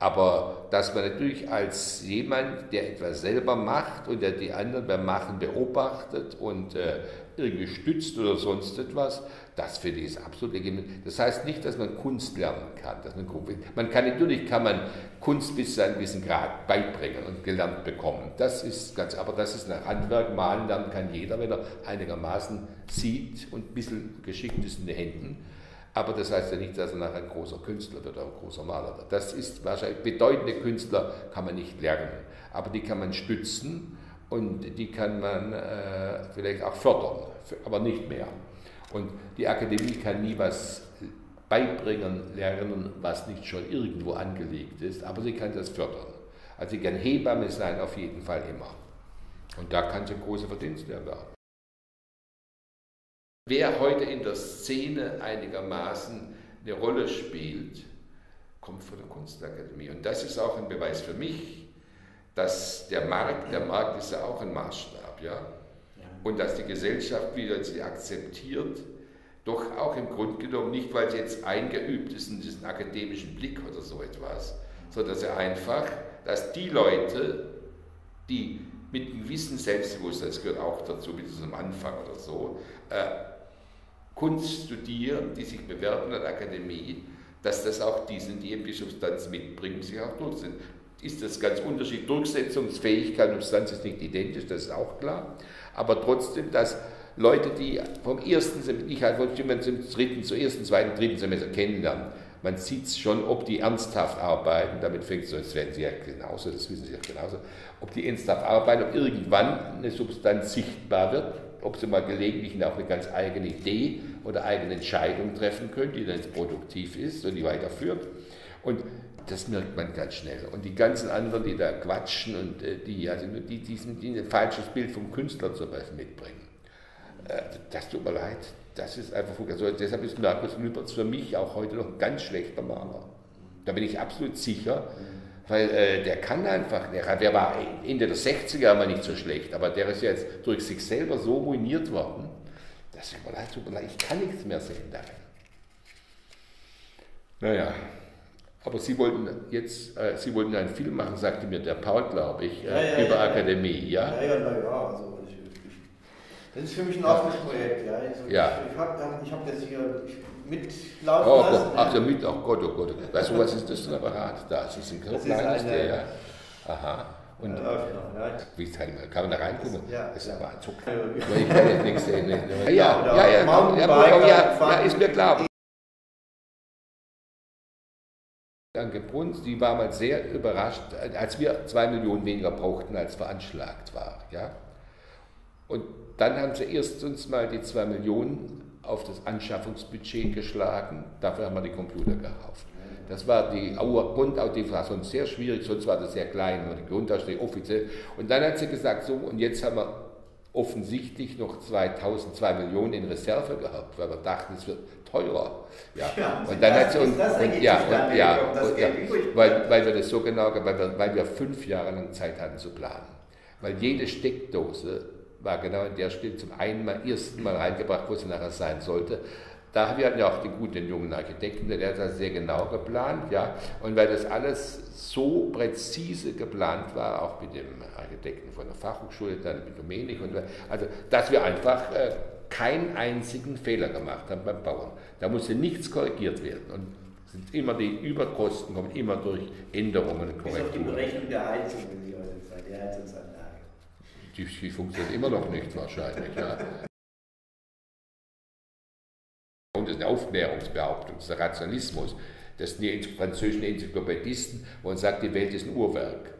Aber dass man natürlich als jemand, der etwas selber macht und der die anderen beim Machen beobachtet und äh, irgendwie stützt oder sonst etwas, das finde ich ist absolut legitim. Das heißt nicht, dass man Kunst lernen kann. Dass man, man kann natürlich kann man Kunst bis zu einem gewissen Grad beibringen und gelernt bekommen. Das ist ganz, aber das ist ein Handwerk. Malen lernen kann jeder, wenn er einigermaßen sieht und ein bisschen geschickt ist in den Händen. Aber das heißt ja nicht, dass er nachher ein großer Künstler wird oder ein großer Maler wird. Das ist wahrscheinlich, bedeutende Künstler kann man nicht lernen, aber die kann man stützen und die kann man äh, vielleicht auch fördern, aber nicht mehr. Und die Akademie kann nie was beibringen, lernen, was nicht schon irgendwo angelegt ist, aber sie kann das fördern. Also sie kann Hebamme sein, auf jeden Fall immer. Und da kann sie große Verdienste erwerben. Wer heute in der Szene einigermaßen eine Rolle spielt, kommt von der Kunstakademie. Und das ist auch ein Beweis für mich, dass der Markt, der Markt ist ja auch ein Maßstab, ja. Und dass die Gesellschaft wieder sie akzeptiert, doch auch im Grunde genommen nicht, weil sie jetzt eingeübt ist in diesem akademischen Blick oder so etwas, sondern dass er einfach, dass die Leute, die mit einem gewissen Selbstbewusstsein, das gehört auch dazu, mit diesem Anfang oder so, äh, Kunst studieren, die sich bewerben an der Akademie, dass das auch die sind, die eben die Substanz mitbringen, sich auch durchsetzen. Ist das ganz unterschiedlich? Durchsetzungsfähigkeit und Substanz ist nicht identisch, das ist auch klar. Aber trotzdem, dass Leute, die vom ersten Semester, ich halt wollte jemanden zum dritten, zum ersten, zweiten, dritten Semester kennenlernen, man sieht es schon, ob die ernsthaft arbeiten, damit fängt es an, das werden sie ja genauso, das wissen sie ja genauso, ob die ernsthaft arbeiten, ob irgendwann eine Substanz sichtbar wird, ob sie mal gelegentlich auch eine ganz eigene Idee oder eigene Entscheidung treffen können, die dann produktiv ist und die weiterführt. Und das merkt man ganz schnell. Und die ganzen anderen, die da quatschen und äh, die, also die, diesen, die ein falsches Bild vom Künstler zum Beispiel mitbringen, äh, das tut mir leid. Das ist einfach, also deshalb ist Markus Lüpertz für mich auch heute noch ein ganz schlechter Maler. Da bin ich absolut sicher, weil äh, der kann einfach, der, der war Ende der 60er mal nicht so schlecht, aber der ist jetzt durch sich selber so ruiniert worden, dass ich mir leid, tut mir leid, ich kann nichts mehr sehen darin. Naja, aber Sie wollten jetzt, äh, Sie wollten einen Film machen, sagte mir der Paul, glaube ich, äh, ja, ja, über ja, Akademie, ja?
Ja, ja, na ja, also ich, ich, das ist für mich ein offenes Projekt, ja. Also
ja.
Ich, ich habe ich hab das hier, ich, mitlaufen
oh,
lassen.
Ach, ja, mit, ach Gott, oh Gott. Oh Gott. Weißt du, was ist das für ein Apparat da? Das ist ein
ist eine,
ja. Aha. Und ja, wie kann, kann man da reingucken?
Ja,
das
ist
aber ein Zucker. ich kann jetzt nichts sehen. Ne? Ja, ja, ja, ja, ja, ja, ist mir klar. Danke Bruns, die war mal sehr überrascht, als wir zwei Millionen weniger brauchten, als veranschlagt war. Ja? Und dann haben sie erst mal die zwei Millionen auf das Anschaffungsbudget geschlagen. Dafür haben wir die Computer gekauft. Das war die Grundausstattung, war sonst sehr schwierig, sonst war das sehr klein, die Grundausstattung offiziell. Und dann hat sie gesagt, so, und jetzt haben wir offensichtlich noch 2000, 2 Millionen in Reserve gehabt, weil wir dachten, es wird teurer. Ja. ja und dann hat sie uns, und, ja, und, ja, und, ja weil, weil wir das so genau, weil wir, weil wir fünf Jahre lang Zeit hatten zu planen. Weil jede Steckdose war genau in der Stelle zum einen mal, ersten Mal reingebracht, wo sie nachher sein sollte. Da haben wir ja auch den guten jungen Architekten, der hat das sehr genau geplant, ja. Und weil das alles so präzise geplant war, auch mit dem Architekten von der Fachhochschule, dann mit Domenik und also, dass wir einfach äh, keinen einzigen Fehler gemacht haben beim Bauen. Da musste nichts korrigiert werden. Und sind immer die Überkosten kommen immer durch Änderungen und
Korrekturen. Bis auf die Berechnung der Heizung, wenn Sie heute Zeit, der Heizungsanlage
die, die funktioniert immer noch nicht wahrscheinlich. Ja. Und das ist eine Aufklärungsbehauptung, das ist der Rationalismus. Das sind die französischen Enzyklopädisten, wo man sagt, die Welt ist ein Uhrwerk.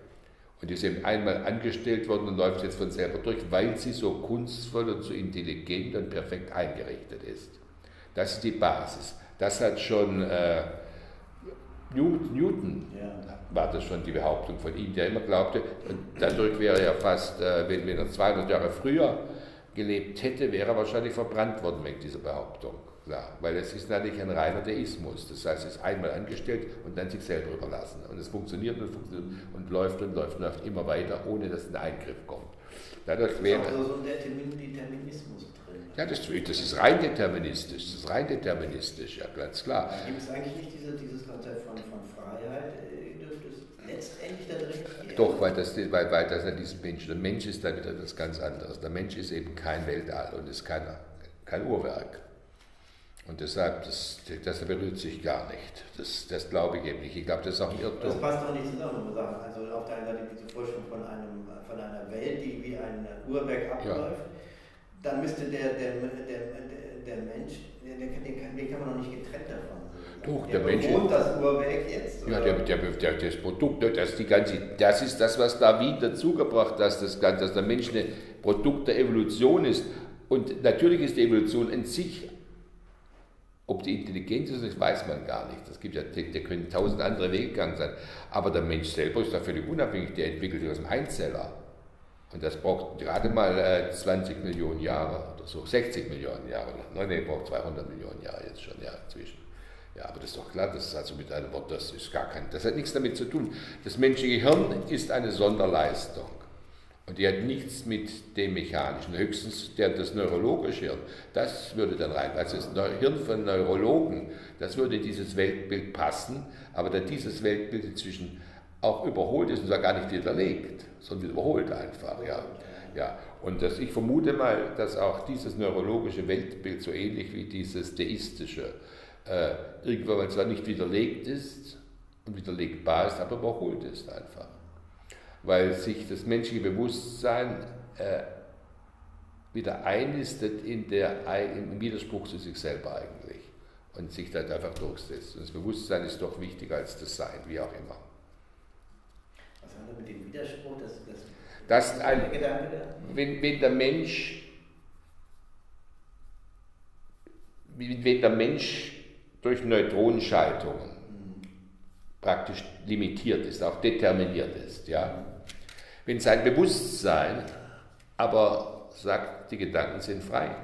Und die ist eben einmal angestellt worden und läuft jetzt von selber durch, weil sie so kunstvoll und so intelligent und perfekt eingerichtet ist. Das ist die Basis. Das hat schon äh, Newton, ja. war das schon die Behauptung von ihm, der immer glaubte, und dadurch wäre er fast, äh, wenn, wenn er 200 Jahre früher gelebt hätte, wäre er wahrscheinlich verbrannt worden wegen dieser Behauptung. Klar, weil es ist natürlich ein reiner Deismus. Das heißt, es ist einmal angestellt und dann sich selber überlassen. Und es funktioniert und funktioniert und läuft und läuft und läuft immer weiter, ohne dass ein Eingriff kommt.
Dadurch wäre. Also so ein Determinismus drin.
Ja, das, das, ist rein deterministisch. Das ist rein deterministisch, ja, ganz klar.
Gibt es eigentlich nicht diese, dieses Konzept von, von Freiheit? Äh, dürfte es letztendlich da drin
gehen? Doch, weil das, weil, weil das ja diesen Mensch, der Mensch ist dann wieder etwas ganz anderes. Der Mensch ist eben kein Weltall und ist kein, kein Uhrwerk. Und deshalb, das, das berührt sich gar nicht. Das, das glaube ich eben nicht. Ich glaube, das ist auch ein Irrtum.
Das passt doch nicht zusammen, muss sagen. Also auf der einen Seite diese Vorstellung von, einem, von einer Welt, die wie ein Uhrwerk abläuft. Ja. Dann müsste der, der, der, der, Mensch, den, den, den kann man noch nicht getrennt davon.
Doch, der, der Mensch.
das Uhrwerk jetzt?
Oder? Ja, der, der, der, das Produkt, das, die ganze, das ist das, was Darwin dazugebracht hat, dass, das, dass der Mensch ein Produkt der Evolution ist. Und natürlich ist die Evolution in sich ob die Intelligenz ist, das weiß man gar nicht. Das gibt ja, da können tausend andere Wege gegangen sein. Aber der Mensch selber ist da völlig unabhängig, der entwickelt sich aus dem Einzeller. Und das braucht gerade mal äh, 20 Millionen Jahre oder so, 60 Millionen Jahre. Nein, nee, braucht 200 Millionen Jahre jetzt schon, ja, inzwischen. Ja, aber das ist doch klar, das ist also mit einem Wort, das ist gar kein, das hat nichts damit zu tun. Das menschliche Hirn ist eine Sonderleistung. Und die hat nichts mit dem Mechanischen, höchstens der, das neurologische Hirn. Das würde dann rein, also das Hirn von Neurologen, das würde dieses Weltbild passen, aber da dieses Weltbild inzwischen auch überholt ist und zwar gar nicht widerlegt, sondern überholt einfach, ja. ja. Und das, ich vermute mal, dass auch dieses neurologische Weltbild so ähnlich wie dieses deistische äh, irgendwann mal zwar nicht widerlegt ist und widerlegbar ist, aber überholt ist einfach weil sich das menschliche Bewusstsein äh, wieder einlistet in der, im Widerspruch zu sich selber eigentlich und sich dann einfach durchsetzt. Und das Bewusstsein ist doch wichtiger als das Sein, wie auch immer.
Was hat er mit dem Widerspruch? Das, das,
das ein, wenn, wenn der Mensch wenn der Mensch durch Neutronenschaltungen mhm. praktisch limitiert ist, auch determiniert ist, ja, wenn sein Bewusstsein aber sagt, die Gedanken sind frei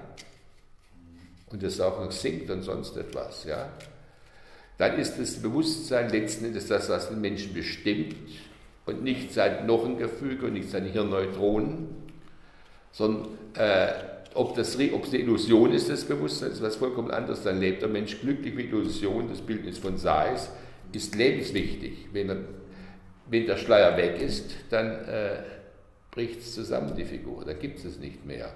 und es auch noch singt und sonst etwas, ja, dann ist das Bewusstsein letzten Endes das, was den Menschen bestimmt und nicht sein Knochengefüge und nicht seine Hirnneutronen, sondern äh, ob, das, ob es eine Illusion ist, das Bewusstsein ist was vollkommen anderes. Dann lebt der Mensch glücklich mit Illusion, das Bildnis von Sais ist lebenswichtig. Wenn er wenn der Schleier weg ist, dann äh, bricht es zusammen, die Figur. Dann gibt es es nicht mehr.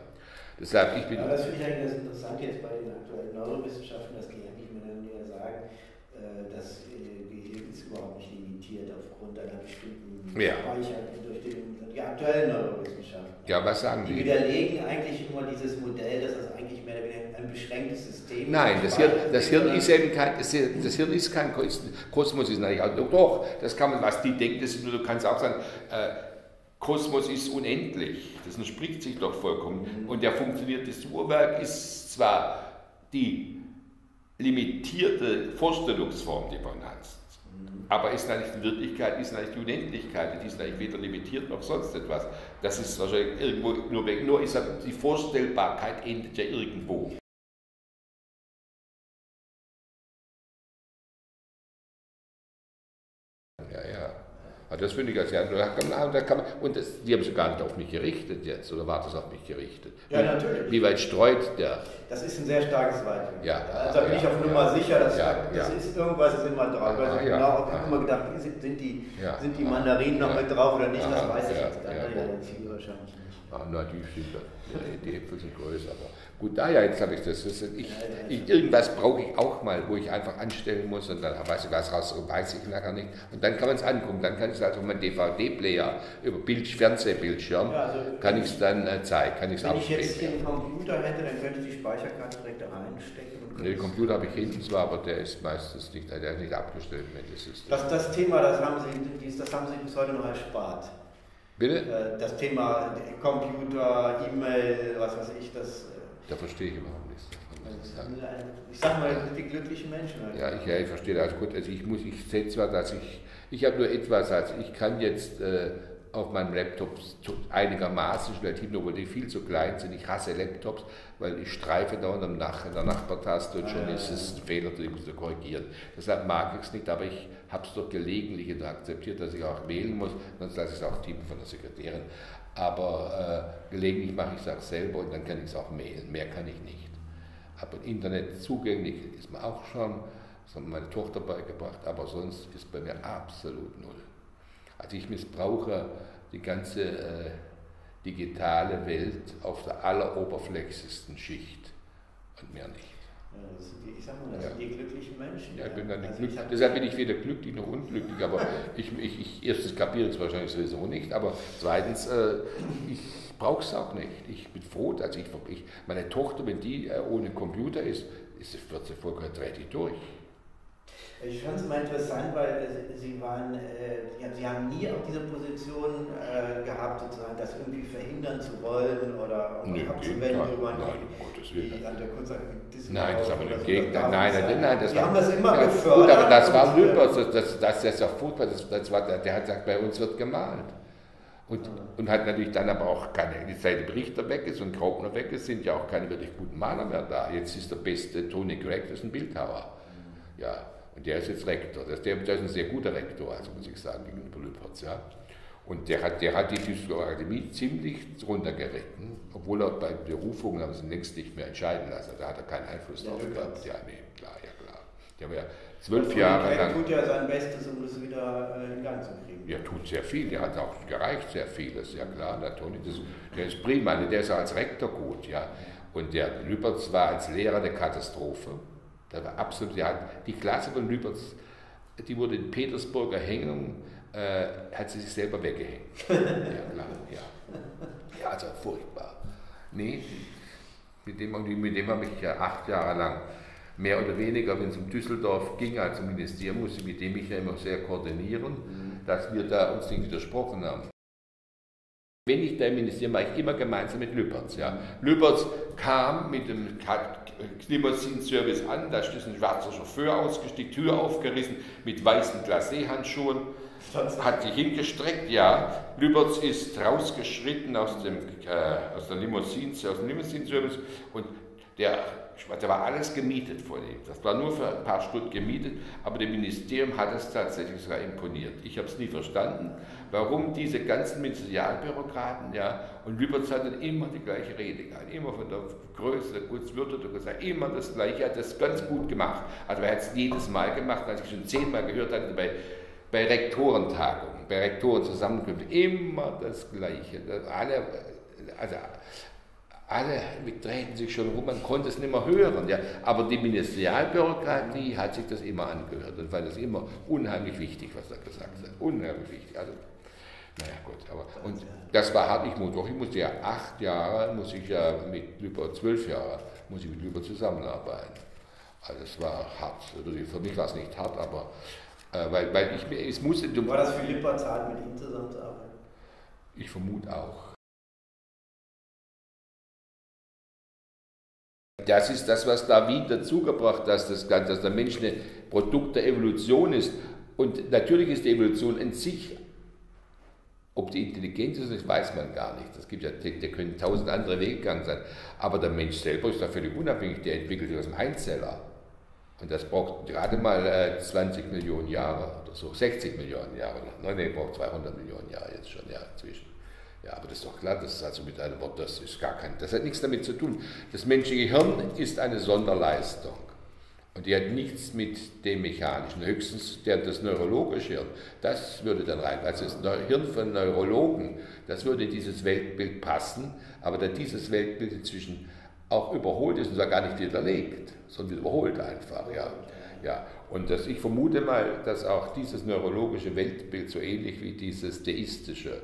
Deshalb, ich bin.
Aber das finde ich eigentlich das Interessante jetzt bei den aktuellen Neurowissenschaften, dass die eigentlich mir sagen, äh, das äh, Gehirn ist überhaupt nicht limitiert aufgrund einer bestimmten
ja.
Speicher durch den, die aktuellen Neurowissenschaften.
Ja, was sagen
die? Die widerlegen eigentlich immer dieses Modell, dass das eigentlich mehr oder weniger ein beschränktes System.
Nein, das Hirn, das Hirn ist eben kein, das Hirn, das Hirn ist kein Kosmos, ist natürlich auch, doch, das kann man, was die denken, das ist nur, du kannst auch sagen, äh, Kosmos ist unendlich, das entspricht sich doch vollkommen. Mhm. Und der funktioniert, das Uhrwerk ist zwar die limitierte Vorstellungsform, die man hat. Aber ist eigentlich die Wirklichkeit, ist eigentlich die Unendlichkeit, die ist eigentlich weder limitiert noch sonst etwas. Das ist wahrscheinlich irgendwo nur weg, nur ist die Vorstellbarkeit endet ja irgendwo. Das finde ich als ja, da kann man, da kann man, und das, die haben sich gar nicht auf mich gerichtet jetzt, oder war das auf mich gerichtet?
Ja, natürlich.
Wie weit streut der?
Das ist ein sehr starkes Weitwinkel.
Ja.
Also da bin
ja,
ich auf Nummer
ja,
sicher, dass
ja,
das ist irgendwas ist immer drauf.
Ja,
also genau, ich habe immer gedacht, sind, sind, die, sind die Mandarinen noch mit drauf oder nicht, das weiß ich jetzt. Ja, ja, ja, nicht.
Ah, na, die, sind, die Äpfel sind größer, aber Gut, da ja, jetzt habe ich das. das ich, ich, irgendwas brauche ich auch mal, wo ich einfach anstellen muss und dann weiß ich was raus, weiß ich nachher nicht. Und dann kann man es angucken. Dann kann ich es also mein DVD-Player über Bild, Fernsehbildschirm, ja, also, kann ich es dann äh, zeigen, kann ich
Wenn ich jetzt den Computer hätte, dann könnte ich die Speicherkarte direkt da reinstecken.
Den Computer habe ich hinten zwar, aber der ist meistens nicht, der ist nicht abgestellt.
Das, das, das Thema, das haben, Sie, das haben Sie bis heute noch erspart. Bitte? Äh, das Thema Computer, E-Mail, was weiß ich, das. Äh,
da verstehe ich überhaupt nichts.
Ich sag mal, die glücklichen Menschen.
Halt. Ja, ich, ja, ich verstehe das gut. Also ich muss, ich sehe zwar, dass ich, ich habe nur etwas, also ich kann jetzt äh, auf meinem Laptop einigermaßen tippen, obwohl die viel zu klein sind. Ich hasse Laptops, weil ich streife da unten Nach in der Nachbartaste und schon ah, ist es ein Fehler, den muss korrigieren. Deshalb mag ich es nicht, aber ich habe es doch gelegentlich akzeptiert, dass ich auch wählen muss, sonst lasse ich es auch tippen von der Sekretärin. Aber äh, gelegentlich mache ich es auch selber und dann kann ich es auch mailen. Mehr kann ich nicht. Aber Internet zugänglich ist mir auch schon, das hat meine Tochter beigebracht, aber sonst ist bei mir absolut null. Also ich missbrauche die ganze äh, digitale Welt auf der alleroberflächlichsten Schicht und mehr nicht.
ich sag mal, das ja. sind die glücklichen Menschen.
Ja, ich bin dann also glücklich. Deshalb bin ich weder glücklich noch unglücklich. Aber ich, ich, ich erstens kapiere es wahrscheinlich sowieso nicht, aber zweitens, äh, ich brauche es auch nicht. Ich bin froh, dass ich, ich meine Tochter, wenn die äh, ohne Computer ist, ist wird sie vollkommen dreht durch.
Ich fand es mal interessant, weil Sie waren, äh, Sie haben nie auf dieser Position äh, gehabt, sozusagen das irgendwie verhindern zu wollen oder
nee, abzuwenden, über die, die an der Nein, das aber im Gegenteil. Nein, nein, nein, das
die
war,
haben das immer ja, gefördert. Gut,
aber das war Lübers, das, das, das, ist ja furchtbar, das, das war, der hat gesagt, bei uns wird gemalt. Und, und hat natürlich dann aber auch keine, seit der Berichter weg ist und Graupner weg ist, sind ja auch keine wirklich guten Maler mehr da. Jetzt ist der beste Tony Gregg, das ist ein Bildhauer. Ja, und der ist jetzt Rektor. Das, der, der ist ein sehr guter Rektor, also muss ich sagen, gegenüber Lüpertz. Ja. Und der hat, der hat die Physische Akademie ziemlich runtergeritten, obwohl er bei Berufungen haben sie längst nicht mehr entscheiden lassen. Da hat er keinen Einfluss drauf gehabt. Ja, nee, klar, ja klar. Der war ja zwölf also Jahre lang.
tut ja sein Bestes, um das wieder äh, in Gang zu kriegen.
Der tut sehr viel, der hat auch gereicht sehr vieles, ja klar, der Toni, das, der ist prima, der ist auch als Rektor gut, ja. Und der Lüpertz war als Lehrer eine Katastrophe. Da war absolut, ja, die Klasse von Lüpertz, die wurde in Petersburger Hängung, äh, hat sie sich selber weggehängt. <laughs> ja, klar, ja. Ja, also furchtbar. Nee, mit dem, mit dem habe ich ja acht Jahre lang mehr oder weniger, wenn es um Düsseldorf ging, also Ministerium, musste ich mit dem ich ja immer sehr koordinieren, mhm. dass wir da uns nicht widersprochen haben. Wenn ich da im Ministerium war, ich immer gemeinsam mit Lüpertz. Ja. Lüpertz kam mit dem Limousinen-Service an, da ist ein schwarzer Chauffeur ausgestiegen, Tür aufgerissen, mit weißen Glacé-Handschuhen, hat sich hingestreckt, ja. Lüpertz ist rausgeschritten aus dem, äh, aus der Limousine, aus dem Limousinen-Service und der da war alles gemietet vor ihm. Das war nur für ein paar Stunden gemietet, aber dem Ministerium hat es tatsächlich sogar imponiert. Ich habe es nie verstanden, warum diese ganzen Ministerialbürokraten, ja, und Lübertz hat dann immer die gleiche Rede gehabt, immer von der Größe der Gutswürde, gesagt, immer das Gleiche, er hat das ganz gut gemacht. Also er hat es jedes Mal gemacht, als ich schon zehnmal gehört hatte bei, bei Rektorentagungen, bei Rektorenzusammenkünften, immer das Gleiche. Alle, also alle drehten sich schon rum, man konnte es nicht mehr hören. Ja. Aber die Ministerialbürokratie hat sich das immer angehört und fand es immer unheimlich wichtig, was er gesagt hat. Unheimlich wichtig. Also, naja, gut. Aber, und das war hart. Ich muss, doch, ich musste ja acht Jahre, muss ich ja mit über zwölf Jahre, muss ich mit über zusammenarbeiten. Also es war hart. Also für mich war es nicht hart, aber äh, weil, weil ich, es musste...
War das für Lipper zart, mit ihm zusammenzuarbeiten?
Ich vermute auch. Das ist das, was Darwin dazugebracht hat, dass, das, dass der Mensch ein Produkt der Evolution ist. Und natürlich ist die Evolution in sich, ob die Intelligenz ist, das weiß man gar nicht. Das gibt ja, da können tausend andere Wege gegangen sein. Aber der Mensch selber ist da völlig unabhängig, der entwickelt sich aus dem Einzeller. Und das braucht gerade mal 20 äh, Millionen Jahre oder so, 60 Millionen Jahre. Nein, nee, braucht 200 Millionen Jahre jetzt schon, ja, inzwischen. Ja, aber das ist doch klar, das ist also mit einem Wort, das ist gar kein, das hat nichts damit zu tun. Das menschliche Hirn ist eine Sonderleistung. Und die hat nichts mit dem Mechanischen, höchstens der, das neurologische Hirn, das würde dann rein. Also das Hirn von Neurologen, das würde dieses Weltbild passen, aber da dieses Weltbild inzwischen auch überholt ist und zwar gar nicht widerlegt, sondern überholt einfach, ja. ja. Und das, ich vermute mal, dass auch dieses neurologische Weltbild so ähnlich wie dieses theistische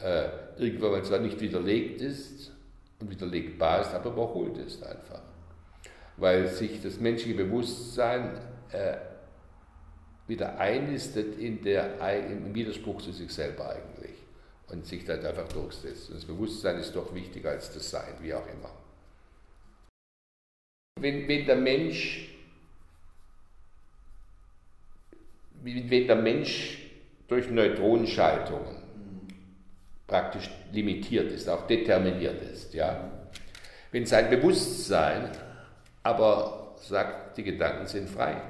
äh, irgendwann mal zwar nicht widerlegt ist und widerlegbar ist, aber überholt ist einfach. Weil sich das menschliche Bewusstsein äh, wieder einnistet in der, im Widerspruch zu sich selber eigentlich. und sich dann einfach durchsetzt. Und das Bewusstsein ist doch wichtiger als das Sein, wie auch immer. Wenn, wenn der Mensch wenn der Mensch durch Neutronenschaltungen praktisch limitiert ist, auch determiniert ist. Ja? Wenn sein Bewusstsein aber sagt, die Gedanken sind frei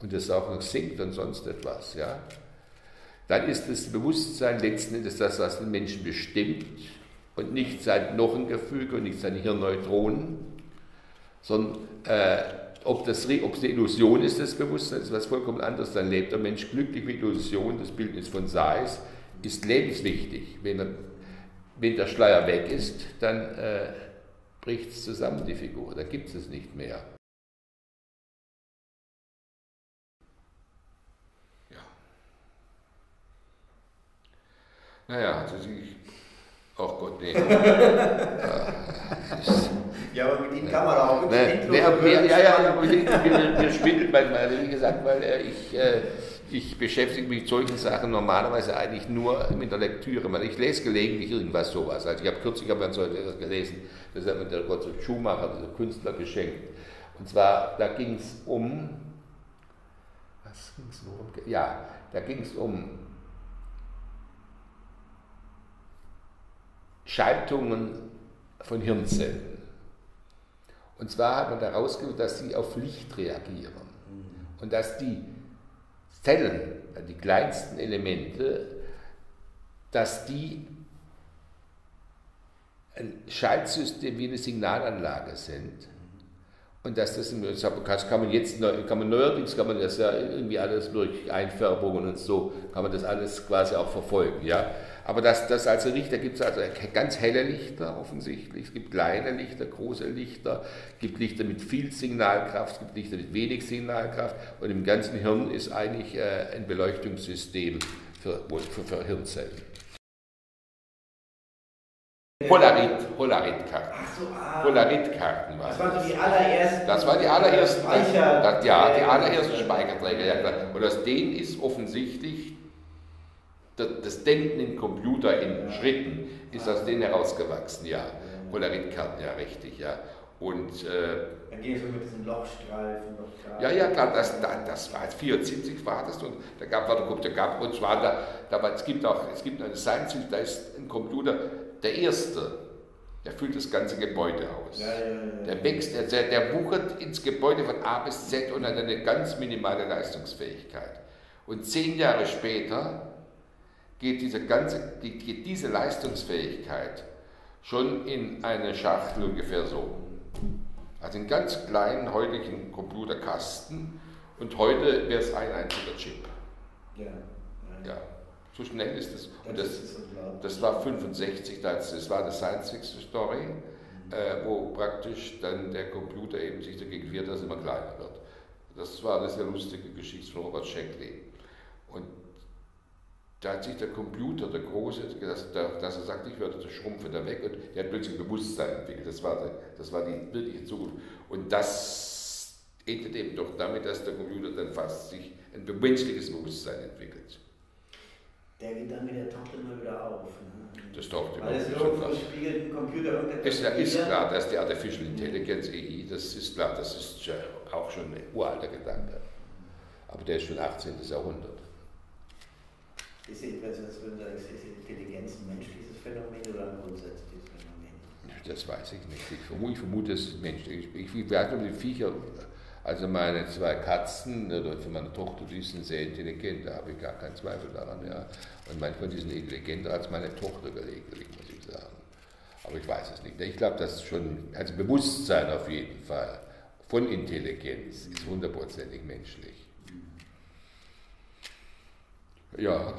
und es auch noch sinkt und sonst etwas, ja, dann ist das Bewusstsein letzten Endes das, was den Menschen bestimmt und nicht sein Knochengefüge und nicht seine Hirnneutronen, sondern äh, ob, das, ob es eine Illusion ist, das Bewusstsein ist was vollkommen anderes. Dann lebt der Mensch glücklich mit Illusion, das Bildnis von Sais ist lebenswichtig. Wenn, er, wenn der Schleier weg ist, dann äh, bricht es zusammen, die Figur, dann gibt es es nicht mehr. Ja. Naja, also ich, ach Gott, nee. <laughs>
ja, aber mit Ihnen kann man auch
ne, ne, ja, ja, ja, mir, mir schwindelt manchmal, wie gesagt, weil äh, ich, äh, ich beschäftige mich mit solchen Sachen normalerweise eigentlich nur mit der Lektüre. Ich lese gelegentlich irgendwas sowas. Also ich habe kürzlich hab so etwas gelesen, das hat mir der Gott Schumacher, der Künstler, geschenkt. Und zwar, da ging es um, was ging es um? Ja, da ging es um Schaltungen von Hirnzellen. Und zwar hat man daraus dass sie auf Licht reagieren mhm. und dass die Zellen, die kleinsten Elemente, dass die ein Schaltsystem wie eine Signalanlage sind. Und dass das, das kann man jetzt, kann man neuerdings, kann man das ja irgendwie alles durch Einfärbungen und so, kann man das alles quasi auch verfolgen, ja. Aber das, das also Lichter gibt es also ganz helle Lichter offensichtlich, es gibt kleine Lichter, große Lichter, es gibt Lichter mit viel Signalkraft, es gibt Lichter mit wenig Signalkraft und im ganzen Hirn ist eigentlich äh, ein Beleuchtungssystem für, für, für Hirnzellen. Polarit, Polaritkarten.
So, ah.
Polaritkarten
waren das. waren so die allerersten.
Das waren die allerersten. Speicher das, ja, die allerersten Speicherträger. Ja, klar. Und aus denen ist offensichtlich das Denken in Computer in Schritten ist aus denen herausgewachsen, ja. Polaritkarten, ja, richtig, ja. Und,
äh, Dann ging es mit diesen Lochstreifen.
Ja, ja, klar, das, das war 74 war das und da gab es da gab und zwar da, da war, es gibt auch es gibt eine Science da ist ein Computer der erste, der füllt das ganze Gebäude aus. Ja, ja, ja, der wächst, der, der wuchert ins Gebäude von A bis Z und hat eine ganz minimale Leistungsfähigkeit. Und zehn Jahre später geht diese, ganze, geht diese Leistungsfähigkeit schon in eine Schachtel ungefähr so. Also einen ganz kleinen heutigen Computerkasten und heute wäre es ein einziger Chip. Ja. ja. So schnell ist es. Und das, das war 65, das, das war eine Science-Fiction-Story, mhm. äh, wo praktisch dann der Computer eben sich dagegen wehrt, dass er immer kleiner wird. Das war eine sehr lustige Geschichte von Robert Sheckley. Und da hat sich der Computer, der Große, dass, dass er sagt, ich werde, der schrumpfe da weg und der hat plötzlich Bewusstsein entwickelt. Das war, das war die wirkliche Zukunft. Und das endet eben doch damit, dass der Computer dann fast sich ein menschliches Bewusstsein entwickelt.
Der mit der Tochter immer wieder auf. Ne?
Das taucht immer
Weil es irgendwo spiegelt ein Computer irgendetwas.
Ist, ist klar, dass die Artificial Intelligence, AI, das ist klar, das ist auch schon ein uralter Gedanke. Aber der ist schon 18. Jahrhundert.
Ist Intelligenz ein menschliches Phänomen oder ein grundsätzliches Phänomen?
Das weiß ich nicht. Ich vermute, ich vermute es ist menschlich. Ich, ich weiß nur die Viecher, also meine zwei Katzen, oder für meine Tochter, die sind sehr intelligent, da habe ich gar keinen Zweifel daran. Ja. Und manchmal die sind intelligenter als meine Tochter gelegentlich, muss ich sagen. Aber ich weiß es nicht. Ich glaube, das ist schon, also Bewusstsein auf jeden Fall von Intelligenz ist hundertprozentig menschlich. Ja.